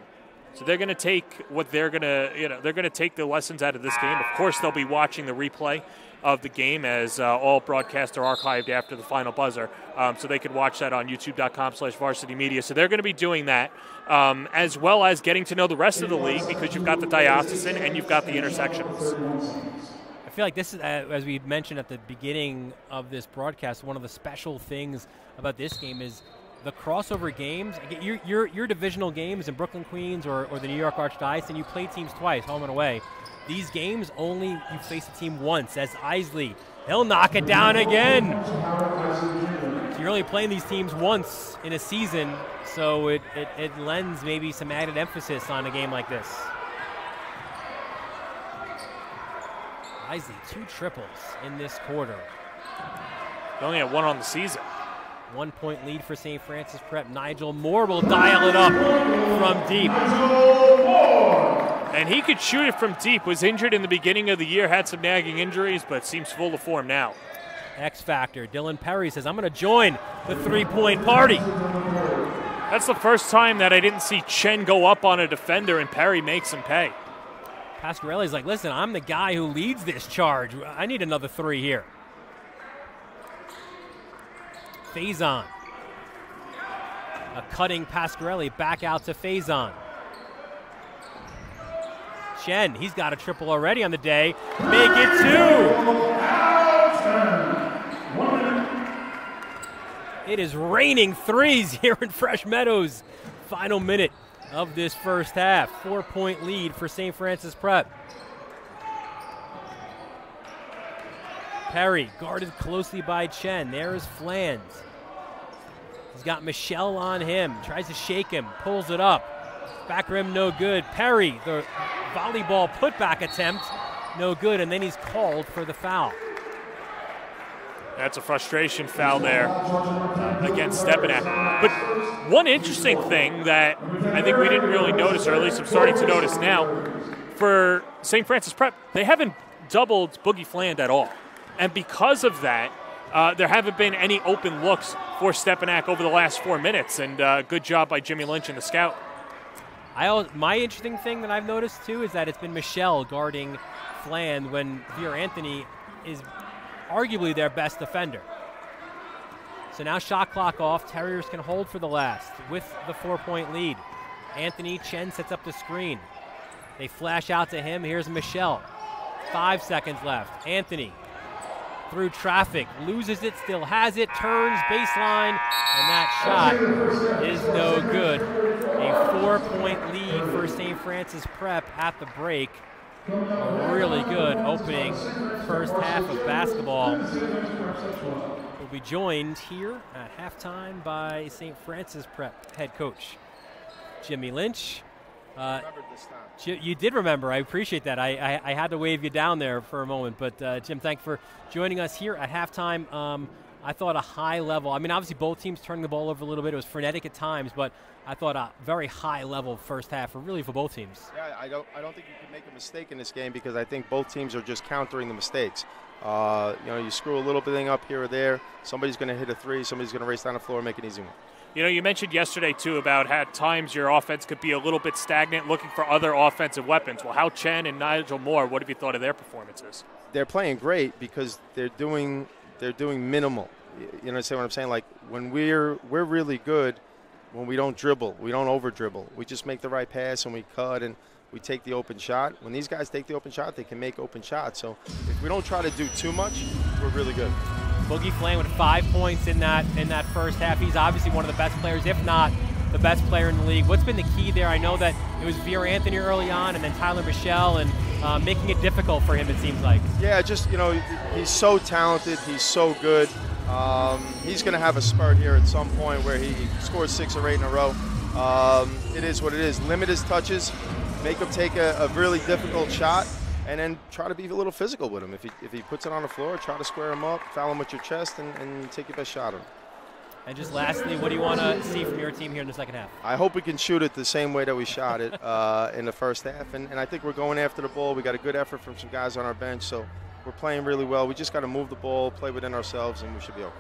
So they're going to take what they're going to, you know, they're going to take the lessons out of this game. Of course, they'll be watching the replay of the game as uh, all broadcasts are archived after the final buzzer. Um, so they could watch that on youtube.com slash varsity media. So they're going to be doing that um, as well as getting to know the rest of the league because you've got the diocesan and you've got the intersections. I feel like this is, uh, as we mentioned at the beginning of this broadcast, one of the special things about this game is the crossover games. Your, your, your divisional games in Brooklyn Queens or, or the New York Archdiocese, and you play teams twice, home and away. These games only you face a team once. As Eisley, he'll knock it down again. You're only playing these teams once in a season, so it, it, it lends maybe some added emphasis on a game like this. Eisley, two triples in this quarter. He only had one on the season. One point lead for St. Francis Prep. Nigel Moore will dial it up from deep. And he could shoot it from deep. Was injured in the beginning of the year, had some nagging injuries, but seems full of form now. X Factor. Dylan Perry says, I'm going to join the three point party. That's the first time that I didn't see Chen go up on a defender and Perry makes him pay. Pasquarelli's like, listen, I'm the guy who leads this charge. I need another three here. Faison. A cutting Pasquarelli back out to Faison. Chen, he's got a triple already on the day. Make it two. It is raining threes here in Fresh Meadows. Final minute of this first half. Four point lead for St. Francis Prep. Perry guarded closely by Chen. There is Flans. He's got Michelle on him. Tries to shake him. Pulls it up. Back rim no good. Perry, the volleyball putback attempt, no good. And then he's called for the foul. That's a frustration foul there against Stepinac. But one interesting thing that I think we didn't really notice, or at least I'm starting to notice now, for St. Francis Prep, they haven't doubled Boogie Fland at all. And because of that, uh, there haven't been any open looks for Stepinac over the last four minutes. And uh, good job by Jimmy Lynch and the scout. I, my interesting thing that I've noticed too is that it's been Michelle guarding Fland when Veer Anthony is arguably their best defender. So now shot clock off. Terriers can hold for the last with the four point lead. Anthony Chen sets up the screen. They flash out to him. Here's Michelle. Five seconds left. Anthony through traffic, loses it, still has it, turns baseline, and that shot is no good. A four point lead for St. Francis Prep at the break. A really good opening first half of basketball. We'll be joined here at halftime by St. Francis Prep head coach Jimmy Lynch. Uh, you did remember. I appreciate that. I, I, I, had to wave you down there for a moment. But uh, Jim, thanks for joining us here at halftime. Um, I thought a high level. I mean, obviously both teams turning the ball over a little bit. It was frenetic at times, but I thought a very high level first half, for really for both teams. Yeah, I don't. I don't think you can make a mistake in this game because I think both teams are just countering the mistakes. Uh, you know, you screw a little bit up here or there, somebody's going to hit a three, somebody's going to race down the floor and make an easy one. You know, you mentioned yesterday too about at times your offense could be a little bit stagnant, looking for other offensive weapons. Well, Hao Chen and Nigel Moore, what have you thought of their performances? They're playing great because they're doing they're doing minimal. You know, what I'm saying? Like when we're we're really good when we don't dribble, we don't over dribble. We just make the right pass and we cut and we take the open shot. When these guys take the open shot, they can make open shots. So if we don't try to do too much, we're really good. Boogie Fland with five points in that in that first half. He's obviously one of the best players, if not the best player in the league. What's been the key there? I know that it was Veer Anthony early on, and then Tyler Michelle, and uh, making it difficult for him. It seems like. Yeah, just you know, he's so talented. He's so good. Um, he's going to have a spurt here at some point where he scores six or eight in a row. Um, it is what it is. Limit his touches, make him take a, a really difficult shot, and then try to be a little physical with him. If he, if he puts it on the floor, try to square him up, foul him with your chest, and, and take your best shot on him. And just lastly, what do you want to see from your team here in the second half? I hope we can shoot it the same way that we shot it uh, in the first half. And, and I think we're going after the ball. We got a good effort from some guys on our bench, so we're playing really well. We just got to move the ball, play within ourselves, and we should be okay.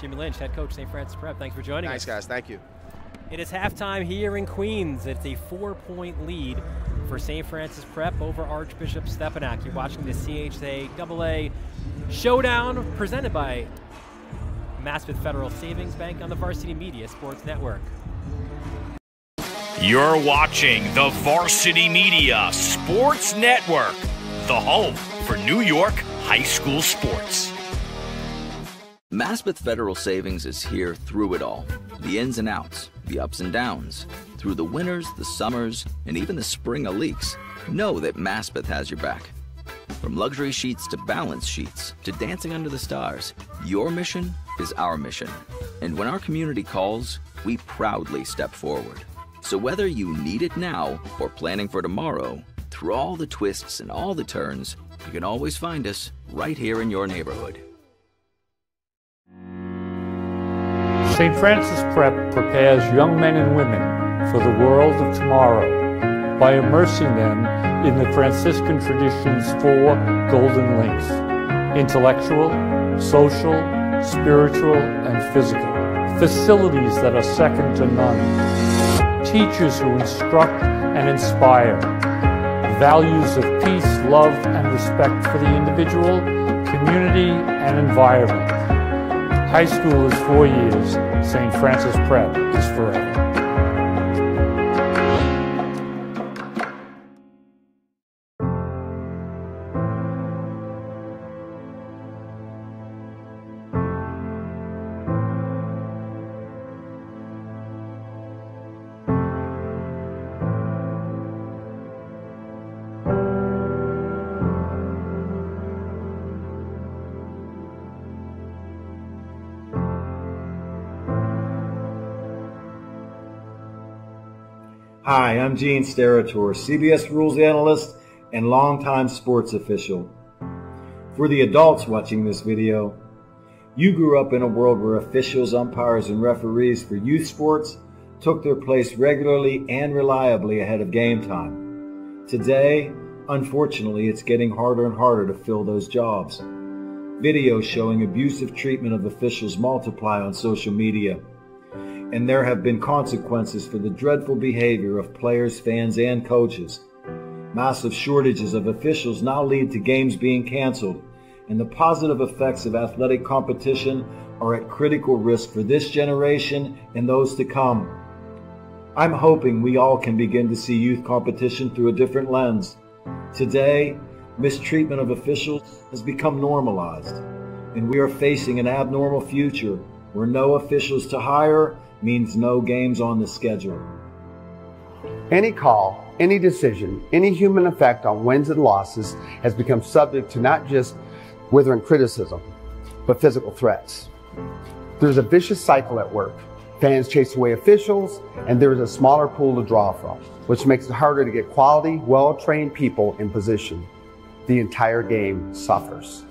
Jimmy Lynch, head coach, St. Francis Prep. Thanks for joining Thanks, us. Thanks, guys. Thank you. It is halftime here in Queens. It's a four-point lead for St. Francis Prep over Archbishop Stepinac. You're watching the CHSAA Showdown presented by Maspeth Federal Savings Bank on the Varsity Media Sports Network. You're watching the Varsity Media Sports Network, the home for New York high school sports. Maspeth Federal Savings is here through it all the ins and outs, the ups and downs, through the winters, the summers, and even the spring of leaks. Know that Maspeth has your back. From luxury sheets to balance sheets to dancing under the stars, your mission is our mission. And when our community calls, we proudly step forward. So whether you need it now or planning for tomorrow, through all the twists and all the turns, you can always find us right here in your neighborhood. St. Francis Prep prepares young men and women for the world of tomorrow by immersing them in the Franciscan tradition's four golden links intellectual, social, spiritual, and physical. Facilities that are second to none. Teachers who instruct and inspire. Values of peace, love, and respect for the individual, community, and environment. High school is four years, St. Francis Prep is forever. Hi, I'm Gene Steratore, CBS Rules analyst and longtime sports official. For the adults watching this video, you grew up in a world where officials, umpires, and referees for youth sports took their place regularly and reliably ahead of game time. Today, unfortunately, it's getting harder and harder to fill those jobs. Videos showing abusive treatment of officials multiply on social media and there have been consequences for the dreadful behavior of players, fans, and coaches. Massive shortages of officials now lead to games being canceled, and the positive effects of athletic competition are at critical risk for this generation and those to come. I'm hoping we all can begin to see youth competition through a different lens. Today, mistreatment of officials has become normalized, and we are facing an abnormal future where no officials to hire means no games on the schedule. Any call, any decision, any human effect on wins and losses has become subject to not just withering criticism, but physical threats. There's a vicious cycle at work. Fans chase away officials, and there is a smaller pool to draw from, which makes it harder to get quality, well trained people in position. The entire game suffers.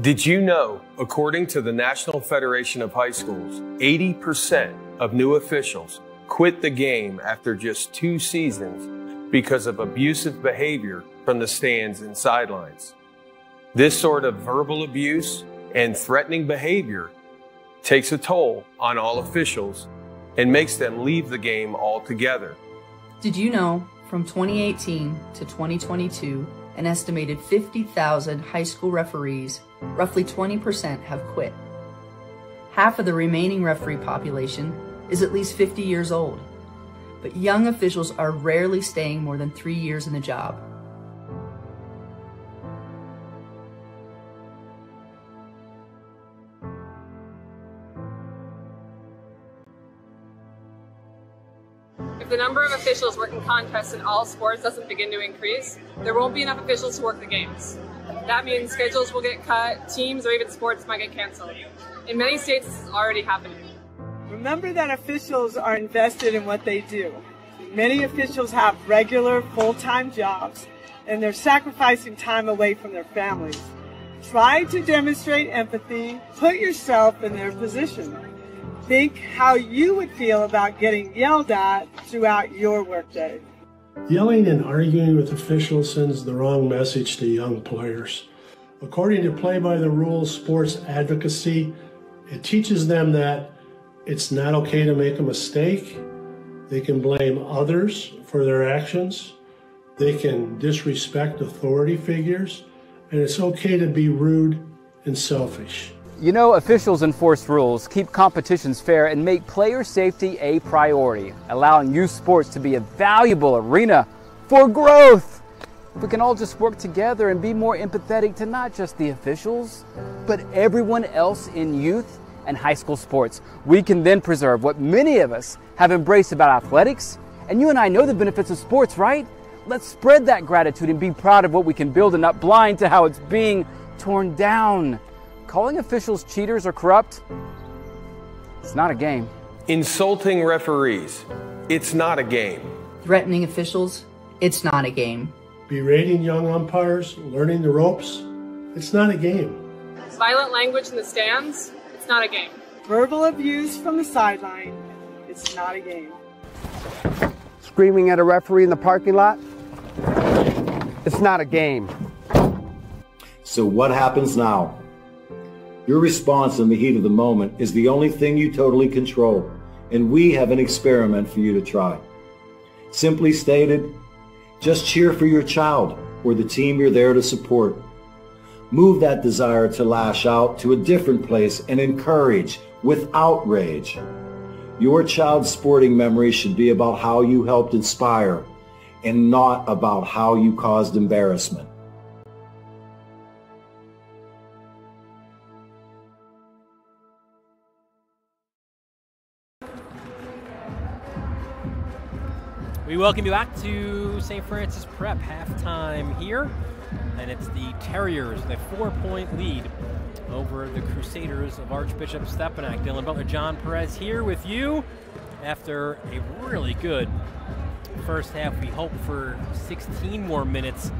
Did you know, according to the National Federation of High Schools, 80% of new officials quit the game after just two seasons because of abusive behavior from the stands and sidelines? This sort of verbal abuse and threatening behavior takes a toll on all officials and makes them leave the game altogether. Did you know from 2018 to 2022, an estimated 50,000 high school referees roughly 20% have quit. Half of the remaining referee population is at least 50 years old, but young officials are rarely staying more than three years in the job. If the number of officials working contests in all sports doesn't begin to increase, there won't be enough officials to work the games. That means schedules will get cut, teams or even sports might get canceled. In many states, this is already happening. Remember that officials are invested in what they do. Many officials have regular full-time jobs and they're sacrificing time away from their families. Try to demonstrate empathy, put yourself in their position. Think how you would feel about getting yelled at throughout your workday. Yelling and arguing with officials sends the wrong message to young players. According to Play by the Rules Sports Advocacy, it teaches them that it's not okay to make a mistake. They can blame others for their actions. They can disrespect authority figures. And it's okay to be rude and selfish. You know, officials enforce rules, keep competitions fair, and make player safety a priority, allowing youth sports to be a valuable arena for growth. If we can all just work together and be more empathetic to not just the officials, but everyone else in youth and high school sports, we can then preserve what many of us have embraced about athletics. And you and I know the benefits of sports, right? Let's spread that gratitude and be proud of what we can build and not blind to how it's being torn down. Calling officials cheaters or corrupt, it's not a game. Insulting referees, it's not a game. Threatening officials, it's not a game. Berating young umpires, learning the ropes, it's not a game. Violent language in the stands, it's not a game. Verbal abuse from the sideline. It's not a game. Screaming at a referee in the parking lot. It's not a game. So what happens now? Your response in the heat of the moment is the only thing you totally control, and we have an experiment for you to try. Simply stated, just cheer for your child or the team you're there to support. Move that desire to lash out to a different place and encourage without rage. Your child's sporting memory should be about how you helped inspire and not about how you caused embarrassment. We welcome you back to St. Francis Prep halftime here, and it's the Terriers, the four-point lead over the Crusaders of Archbishop Stepinac. Dylan Butler, John Perez here with you after a really good first half. We hope for 16 more minutes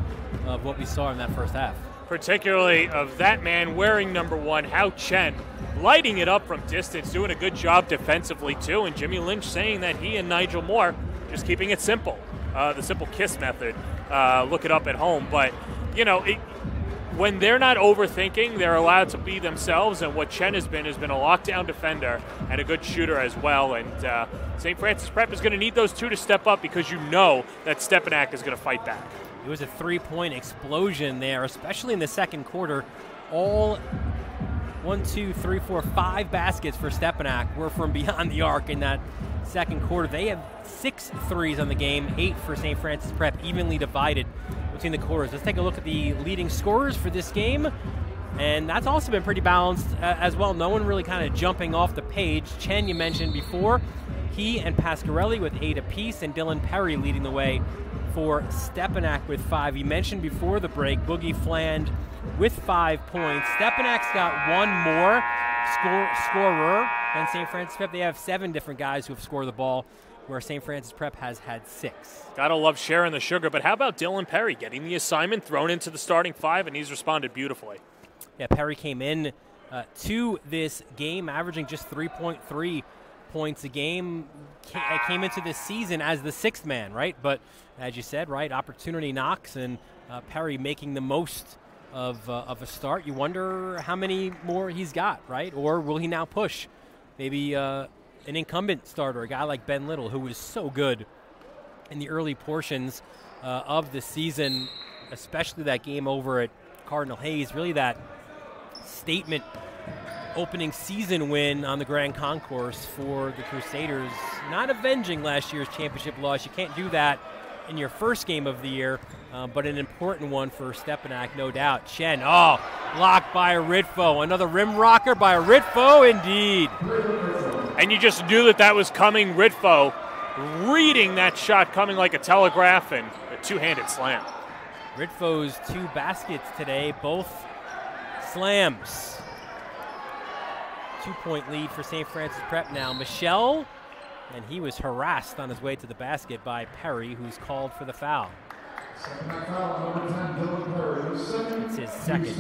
of what we saw in that first half. Particularly of that man wearing number one, Hao Chen, lighting it up from distance, doing a good job defensively too, and Jimmy Lynch saying that he and Nigel Moore just keeping it simple, uh, the simple kiss method. Uh, look it up at home, but you know, it, when they're not overthinking, they're allowed to be themselves. And what Chen has been has been a lockdown defender and a good shooter as well. And uh, St. Francis Prep is going to need those two to step up because you know that Stepinac is going to fight back. It was a three-point explosion there, especially in the second quarter. All one, two, three, four, five baskets for Stepinac were from beyond the arc in that second quarter. They have six threes on the game, eight for St. Francis Prep, evenly divided between the quarters. Let's take a look at the leading scorers for this game. And that's also been pretty balanced uh, as well. No one really kind of jumping off the page. Chen, you mentioned before, he and Pasquarelli with eight apiece, and Dylan Perry leading the way for Stepinac with five. You mentioned before the break, Boogie Fland with five points. Stepinac's got one more score, scorer than St. Francis Prep. They have seven different guys who have scored the ball where St. Francis Prep has had six. Gotta love sharing the sugar, but how about Dylan Perry getting the assignment, thrown into the starting five, and he's responded beautifully. Yeah, Perry came in uh, to this game averaging just 3.3 points a game. Uh, came into this season as the sixth man, right? But as you said, right, opportunity knocks, and uh, Perry making the most of, uh, of a start. You wonder how many more he's got, right? Or will he now push? Maybe uh, an incumbent starter, a guy like Ben Little, who was so good in the early portions uh, of the season, especially that game over at Cardinal Hayes, really that statement opening season win on the Grand Concourse for the Crusaders, not avenging last year's championship loss. You can't do that in your first game of the year, uh, but an important one for Stepinac, no doubt. Chen, oh, blocked by Ritvo. Another rim rocker by Ritvo, indeed. And you just knew that that was coming. Ritvo reading that shot coming like a telegraph and a two-handed slam. Ritvo's two baskets today, both slams. Two-point lead for St. Francis Prep now. Michelle, and he was harassed on his way to the basket by Perry, who's called for the foul. It's his second.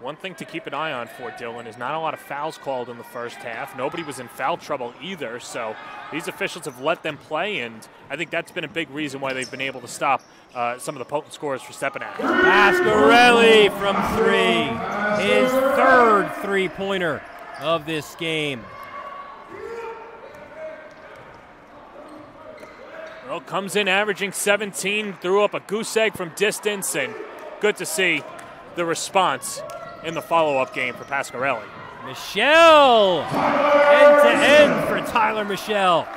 One thing to keep an eye on for Dylan is not a lot of fouls called in the first half. Nobody was in foul trouble either, so these officials have let them play, and I think that's been a big reason why they've been able to stop uh, some of the potent scores for Stepinac. Pasquarelli from three, his third three-pointer of this game. Well, comes in averaging 17, threw up a goose egg from distance, and good to see the response in the follow-up game for Pasquarelli. Michelle, end to end for Tyler Michelle.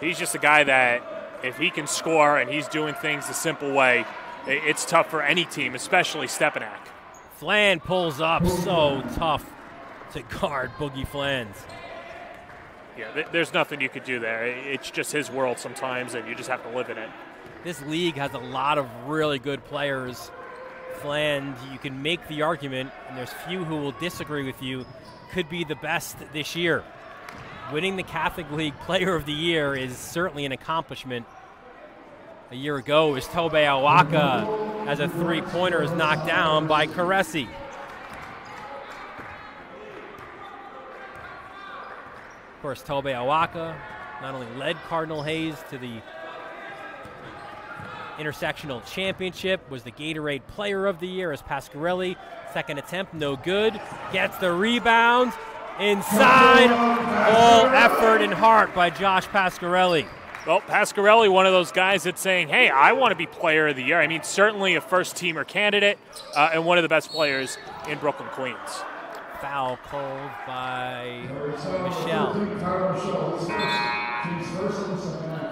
He's just a guy that if he can score and he's doing things the simple way, it's tough for any team, especially Stepinac. Fland pulls up, so tough to guard Boogie Flans. Yeah, there's nothing you could do there. It's just his world sometimes, and you just have to live in it. This league has a lot of really good players. Fland, you can make the argument, and there's few who will disagree with you, could be the best this year. Winning the Catholic League Player of the Year is certainly an accomplishment. A year ago, was Tobe Awaka as a three pointer is knocked down by Caressi. Of course, Tobe Awaka not only led Cardinal Hayes to the intersectional championship, was the Gatorade Player of the Year as Pasquarelli. Second attempt, no good. Gets the rebound inside. All effort and heart by Josh Pasquarelli. Well, Pasquarelli, one of those guys that's saying, hey, I want to be player of the year. I mean, certainly a first teamer candidate uh, and one of the best players in Brooklyn, Queens. Foul called by Michelle.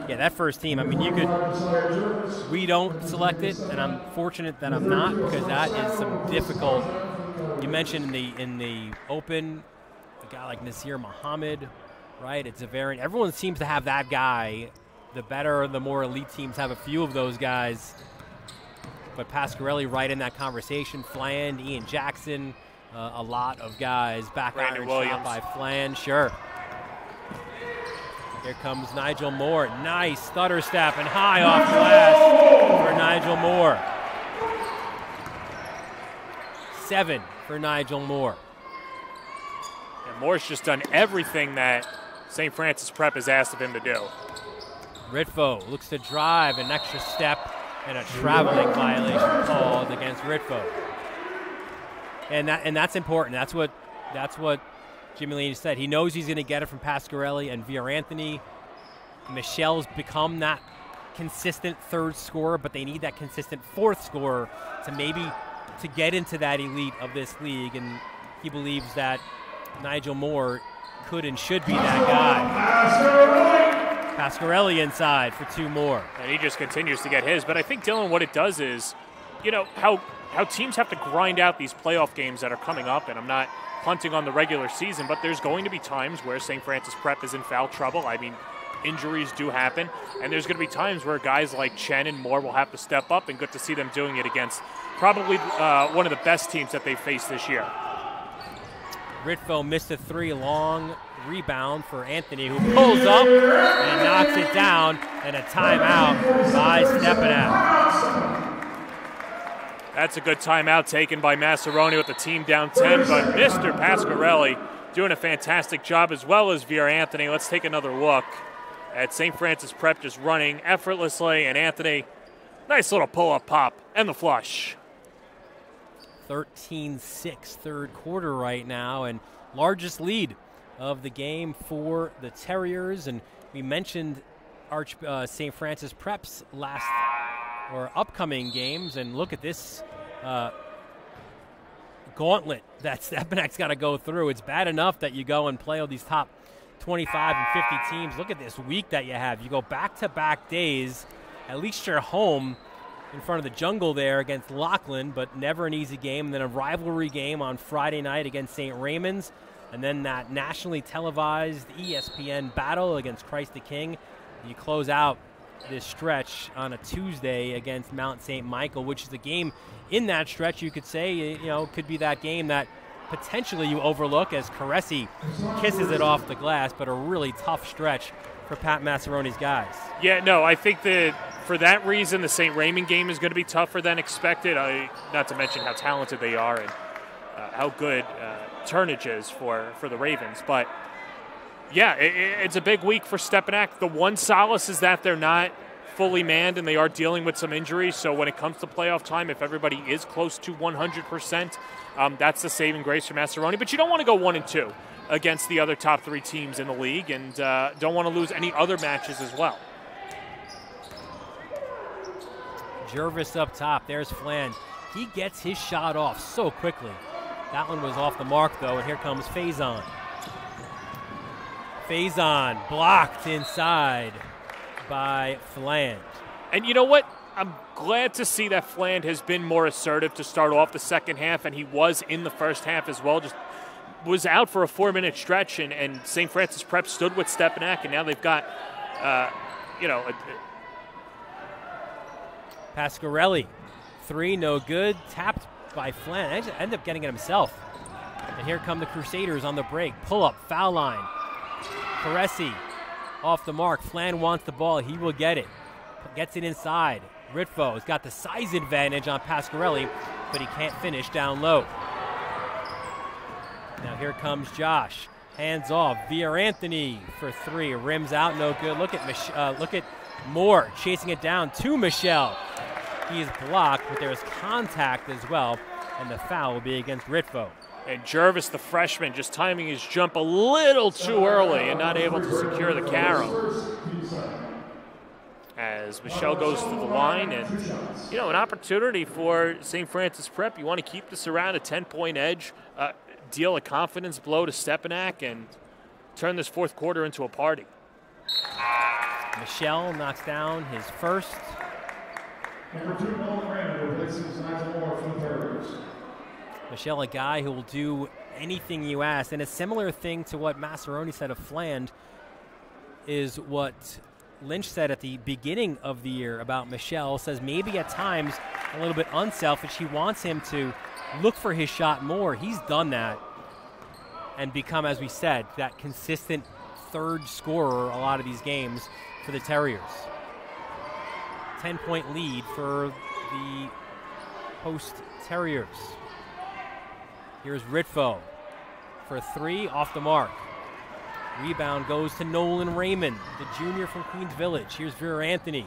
Yeah, that first team. I mean, you could. We don't select it, and I'm fortunate that I'm not because that is some difficult. You mentioned in the in the open, a guy like Nasir Muhammad, right? It's a variant. Everyone seems to have that guy. The better, the more elite teams have a few of those guys. But Pasquarelli right in that conversation. Fland, Ian Jackson, uh, a lot of guys. Back Brandon iron Williams. shot by Fland, sure. Here comes Nigel Moore. Nice stutter step and high off glass for Nigel Moore. Seven for Nigel Moore. And Moore's just done everything that St. Francis Prep has asked of him to do. Ritvo looks to drive, an extra step, and a traveling violation called against Ritvo. And that and that's important. That's what that's what Jimmy Lane said. He knows he's going to get it from Pasquarelli and Vier Anthony. Michelle's become that consistent third scorer, but they need that consistent fourth scorer to maybe to get into that elite of this league. And he believes that Nigel Moore could and should be that guy. Pasquarelli inside for two more. And he just continues to get his. But I think, Dylan, what it does is, you know, how, how teams have to grind out these playoff games that are coming up. And I'm not punting on the regular season, but there's going to be times where St. Francis Prep is in foul trouble. I mean, injuries do happen. And there's going to be times where guys like Chen and Moore will have to step up, and good to see them doing it against probably uh, one of the best teams that they've faced this year. Ritvo missed a three long rebound for Anthony, who pulls up and knocks it down, and a timeout by Stepinac. That's a good timeout taken by Massaroni with the team down 10, but Mr. Pasquarelli doing a fantastic job as well as Vier Anthony. Let's take another look at St. Francis Prep just running effortlessly, and Anthony, nice little pull up pop and the flush. 13 6 third quarter right now, and largest lead of the game for the Terriers. And we mentioned Arch uh, St. Francis Preps last or upcoming games, and look at this uh, gauntlet that Stepinac's got to go through. It's bad enough that you go and play all these top 25 and 50 teams. Look at this week that you have. You go back to back days. At least you're home in front of the jungle there against Loughlin, but never an easy game. And then a rivalry game on Friday night against St. Raymond's. And then that nationally televised ESPN battle against Christ the King. You close out this stretch on a Tuesday against Mount St. Michael, which is a game in that stretch you could say, you know, could be that game that potentially you overlook as Caressi kisses it off the glass, but a really tough stretch for Pat Massaroni's guys. Yeah, no, I think that for that reason, the St. Raymond game is going to be tougher than expected. I, not to mention how talented they are and uh, how good uh, Turnage is for, for the Ravens. But yeah, it, it's a big week for Stepinac. The one solace is that they're not fully manned and they are dealing with some injuries. So when it comes to playoff time, if everybody is close to 100%, um, that's the saving grace for Massaroni. But you don't want to go one and two against the other top three teams in the league and uh, don't want to lose any other matches as well. Jervis up top. There's Fland. He gets his shot off so quickly. That one was off the mark, though, and here comes Faison. Faison blocked inside by Fland. And you know what? I'm glad to see that Fland has been more assertive to start off the second half, and he was in the first half as well. Just was out for a four-minute stretch, and, and St. Francis Prep stood with Stepinac, and now they've got, uh, you know, a, Pasquarelli, three, no good. Tapped by Fland. Ended up getting it himself. And here come the Crusaders on the break. Pull up, foul line. Caressi off the mark. Fland wants the ball. He will get it. Gets it inside. Ritvo has got the size advantage on Pasquarelli, but he can't finish down low. Now here comes Josh. Hands off. Via Anthony for three. Rims out, no good. Look at Mich- uh, look at Moore chasing it down to Michelle. He is blocked, but there is contact as well, and the foul will be against Ritvo. And Jervis, the freshman, just timing his jump a little too early and not able to secure the carry. As Michelle goes to the line, and you know, an opportunity for St. Francis Prep. You want to keep this around a 10 point edge, uh, deal a confidence blow to Stepinac, and turn this fourth quarter into a party. Michelle knocks down his first. Michelle, a guy who will do anything you ask. And a similar thing to what Massaroni said of Fland is what Lynch said at the beginning of the year about Michelle. Says maybe at times a little bit unselfish. He wants him to look for his shot more. He's done that and become, as we said, that consistent third scorer a lot of these games for the Terriers. 10 point lead for the host Terriers. Here's Ritvo for three off the mark. Rebound goes to Nolan Raymond, the junior from Queens Village. Here's Vera Anthony.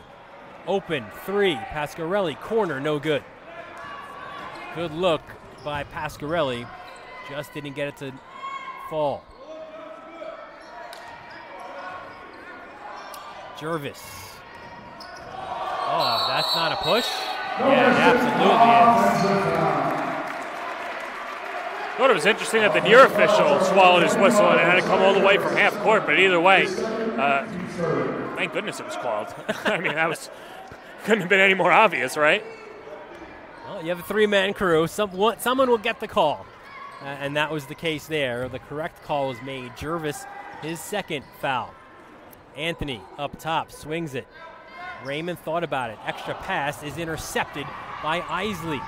Open, three. Pasquarelli, corner, no good. Good look by Pasquarelli. Just didn't get it to fall. Jervis. Oh, that's not a push? Yeah, it absolutely is. Thought it was interesting that the near official swallowed his whistle and had to come all the way from half court, but either way, uh, thank goodness it was called. I mean, that was couldn't have been any more obvious, right? Well, you have a three-man crew. Some, someone will get the call, uh, and that was the case there. The correct call was made. Jervis, his second foul. Anthony up top swings it. Raymond thought about it. Extra pass is intercepted by Eisley.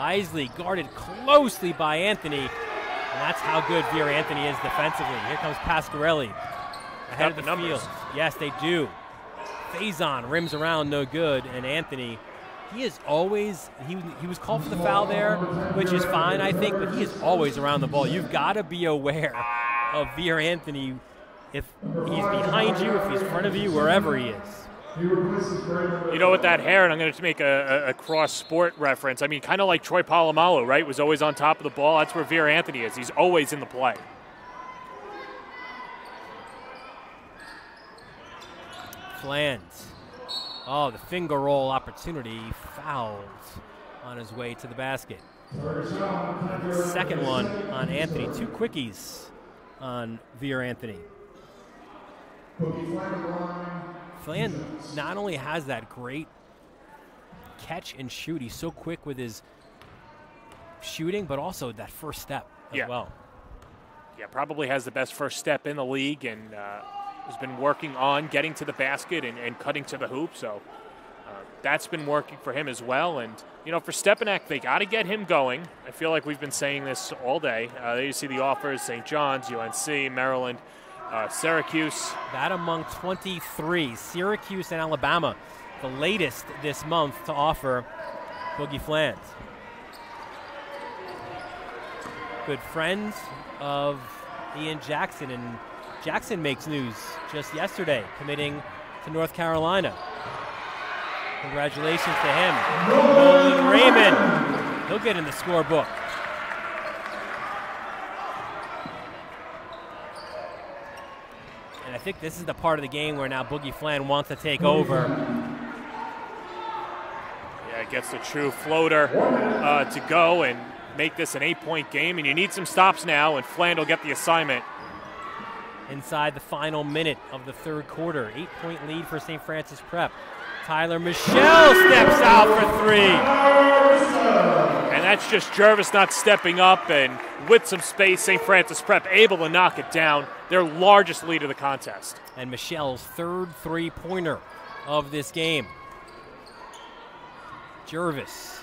Eisley guarded closely by Anthony. And that's how good Vera Anthony is defensively. Here comes Pasquarelli. Ahead of the, the field. Yes, they do. Faison rims around, no good. And Anthony, he is always, he, he was called for the foul there, which is fine, I think, but he is always around the ball. You've got to be aware of Vera Anthony if he's behind you, if he's in front of you, wherever he is. You know, with that hair, and I'm going to make a, a, a cross sport reference. I mean, kind of like Troy Polamalu, right? Was always on top of the ball. That's where Vera Anthony is. He's always in the play. Fland. Oh, the finger roll opportunity. Fouls on his way to the basket. Second one on Anthony. Two quickies on Vera Anthony. Fland not only has that great catch and shoot, he's so quick with his shooting, but also that first step as yeah. well. Yeah, probably has the best first step in the league and uh, has been working on getting to the basket and, and cutting to the hoop. So uh, that's been working for him as well. And, you know, for Stepinac, they got to get him going. I feel like we've been saying this all day. Uh, you see the offers St. John's, UNC, Maryland. Uh, Syracuse. That among 23. Syracuse and Alabama, the latest this month to offer Boogie Fland. Good friends of Ian Jackson, and Jackson makes news just yesterday, committing to North Carolina. Congratulations to him. Nolan Raymond. He'll get in the scorebook. And I think this is the part of the game where now Boogie Fland wants to take over. Yeah, gets the true floater uh, to go and make this an eight-point game. And you need some stops now, and Fland will get the assignment. Inside the final minute of the third quarter, eight-point lead for St. Francis Prep. Tyler Michelle steps out for three. And that's just Jervis not stepping up and with some space, St. Francis Prep able to knock it down, their largest lead of the contest. And Michelle's third three pointer of this game. Jervis,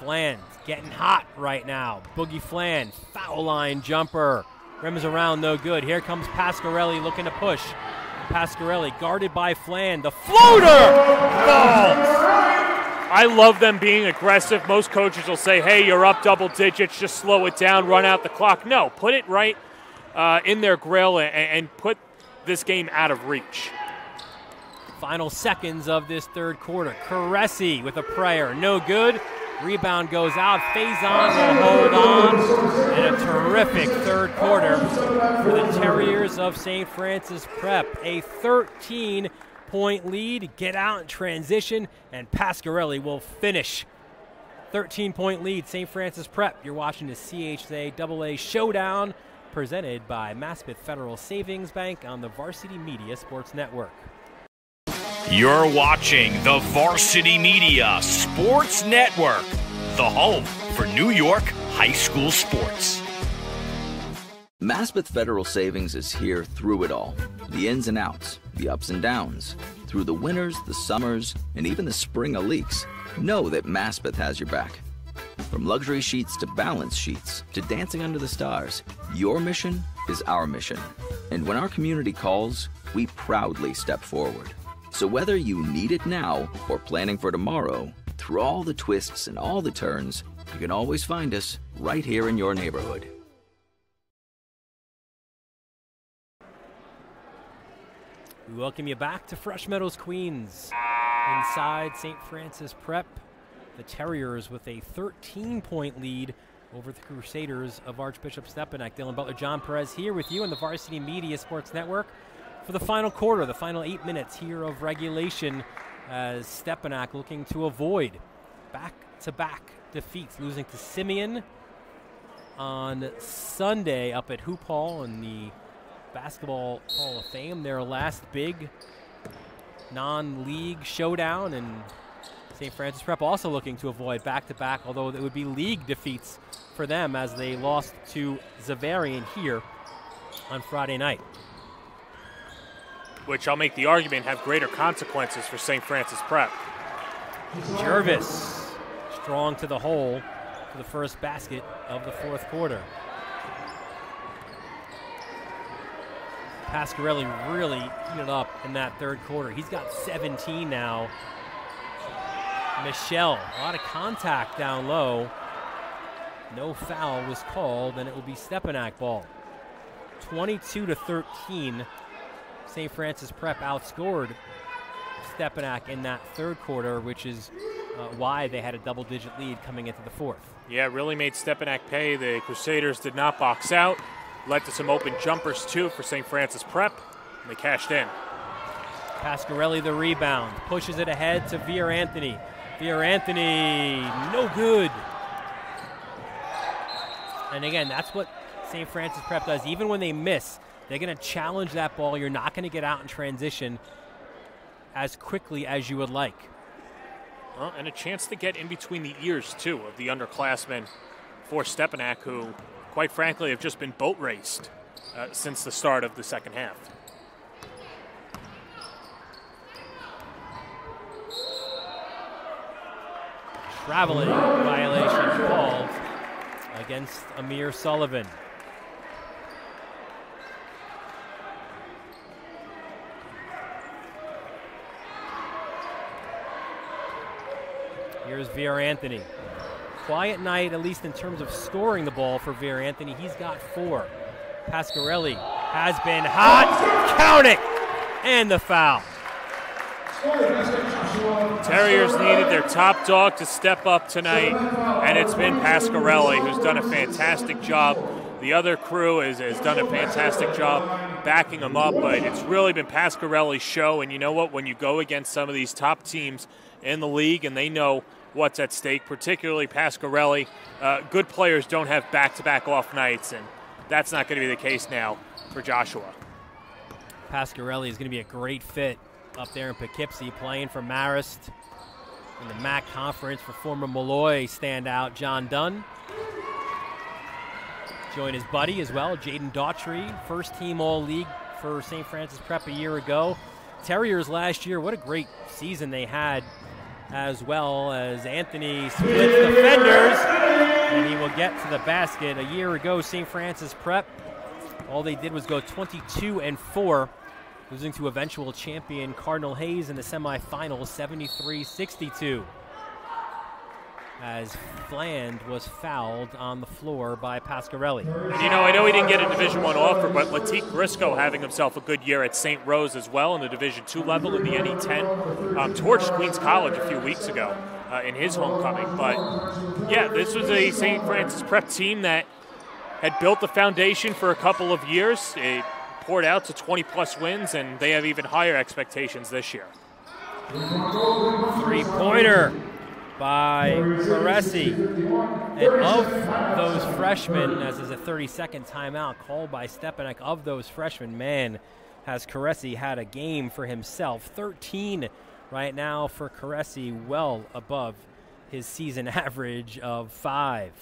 Fland getting hot right now. Boogie Fland, foul line jumper. Rims around, no good. Here comes Pasquarelli looking to push. Pasquarelli guarded by Fland. The floater falls. I love them being aggressive. Most coaches will say, hey, you're up double digits, just slow it down, run out the clock. No, put it right uh, in their grill and, and put this game out of reach. Final seconds of this third quarter. Caressi with a prayer. No good. Rebound goes out. Faison will hold on. And a terrific third quarter for the Terriers of St. Francis Prep. A 13 point lead. Get out in transition, and Pasquarelli will finish. 13 point lead, St. Francis Prep. You're watching the CHSAA Showdown presented by Maspeth Federal Savings Bank on the Varsity Media Sports Network. You're watching the Varsity Media Sports Network, the home for New York high school sports. Maspeth Federal Savings is here through it all the ins and outs, the ups and downs, through the winters, the summers, and even the spring of leaks. Know that Maspeth has your back. From luxury sheets to balance sheets to dancing under the stars, your mission is our mission. And when our community calls, we proudly step forward. So whether you need it now or planning for tomorrow, through all the twists and all the turns, you can always find us right here in your neighborhood. We welcome you back to Fresh Meadows, Queens. Inside St. Francis Prep, the Terriers with a 13 point lead over the Crusaders of Archbishop Stepinac. Dylan Butler, John Perez here with you on the Varsity Media Sports Network for the final quarter, the final eight minutes here of regulation as Stepinac looking to avoid back to back defeats, losing to Simeon on Sunday up at Hoop Hall in the Basketball Hall of Fame, their last big non league showdown. And St. Francis Prep also looking to avoid back to back, although it would be league defeats for them as they lost to Xaverian here on Friday night. Which I'll make the argument have greater consequences for St. Francis Prep. Jervis strong to the hole for the first basket of the fourth quarter. Pasquarelli really heated up in that third quarter. He's got 17 now. Michelle, a lot of contact down low. No foul was called, and it will be Stepinac ball. 22 to 13. St. Francis Prep outscored Stepinac in that third quarter, which is uh, why they had a double digit lead coming into the fourth. Yeah, really made Stepinac pay. The Crusaders did not box out. Led to some open jumpers, too, for St. Francis Prep. And they cashed in. Pasquarelli the rebound. Pushes it ahead to Vier Anthony. Vier Anthony, no good. And again, that's what St. Francis Prep does. Even when they miss, they're going to challenge that ball. You're not going to get out in transition as quickly as you would like. Well, and a chance to get in between the ears, too, of the underclassmen for Stepinac, who quite frankly, have just been boat raced uh, since the start of the second half. Traveling violation called against Amir Sullivan. Here's Vier Anthony quiet night, at least in terms of scoring the ball for Vier Anthony. He's got four. Pasquarelli has been hot. Count it! And the foul. Terriers needed their top dog to step up tonight, and it's been Pasquarelli, who's done a fantastic job. The other crew has, has done a fantastic job backing him up, but it's really been Pasquarelli's show. And you know what? When you go against some of these top teams in the league and they know what's at stake, particularly Pasquarelli. Uh, good players don't have back to back off nights, and that's not going to be the case now for Joshua. Pasquarelli is going to be a great fit up there in Poughkeepsie, playing for Marist in the MAC conference for former Molloy standout John Dunn. Join his buddy as well, Jaden Daughtry, first team All League for St. Francis Prep a year ago. Terriers last year, what a great season they had as well as Anthony splits defenders, and he will get to the basket. A year ago, St. Francis Prep, all they did was go 22 and 4, losing to eventual champion Cardinal Hayes in the semifinals 73 62. As Fland was fouled on the floor by Pasquarelli. And you know, I know he didn't get a Division One offer, but Latique Briscoe having himself a good year at St. Rose as well in the Division Two level in the NE10. Um, torched Queens College a few weeks ago uh, in his homecoming. But yeah, this was a St. Francis Prep team that had built the foundation for a couple of years. It poured out to 20 plus wins, and they have even higher expectations this year. Three pointer by Caressi. And of those freshmen, as is a 30 second timeout called by Stepinac, of those freshmen, man, has Caressi had a game for himself. 13 right now for Caressi, well above his season average of five.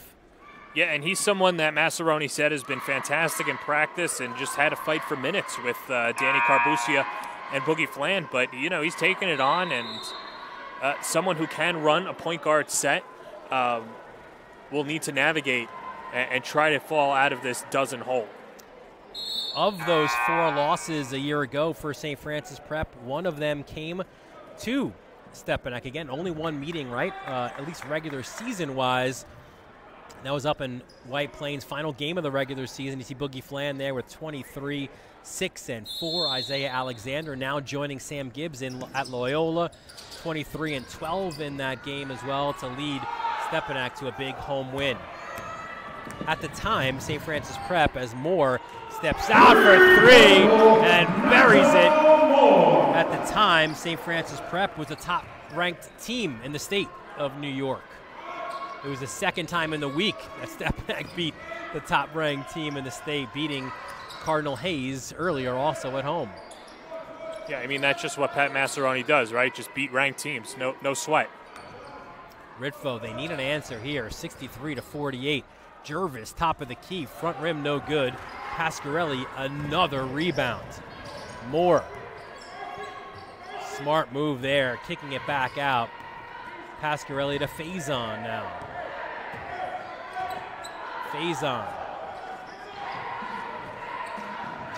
Yeah, and he's someone that Massaroni said has been fantastic in practice and just had a fight for minutes with uh, Danny Carbusia and Boogie Fland. But, you know, he's taken it on, and uh, someone who can run a point guard set um, will need to navigate and, and try to fall out of this dozen hole. Of those four losses a year ago for St. Francis Prep, one of them came to Stepinac. Again, only one meeting, right? Uh, at least regular season wise. That was up in White Plains, final game of the regular season. You see Boogie Fland there with 23, 6, and 4. Isaiah Alexander now joining Sam Gibbs in at Loyola, 23 and 12 in that game as well to lead Stepinac to a big home win. At the time, St. Francis Prep, as Moore steps out for three and buries it. At the time, St. Francis Prep was the top ranked team in the state of New York. It was the second time in the week that Stepinac beat the top ranked team in the state, beating Cardinal Hayes earlier also at home. Yeah, I mean, that's just what Pat Massaroni does, right? Just beat ranked teams. No, no sweat. Ritvo, they need an answer here. 63 to 48. Jervis, top of the key, front rim, no good. Pasquarelli, another rebound. Moore. Smart move there, kicking it back out. Pasquarelli to Faison now. Faison.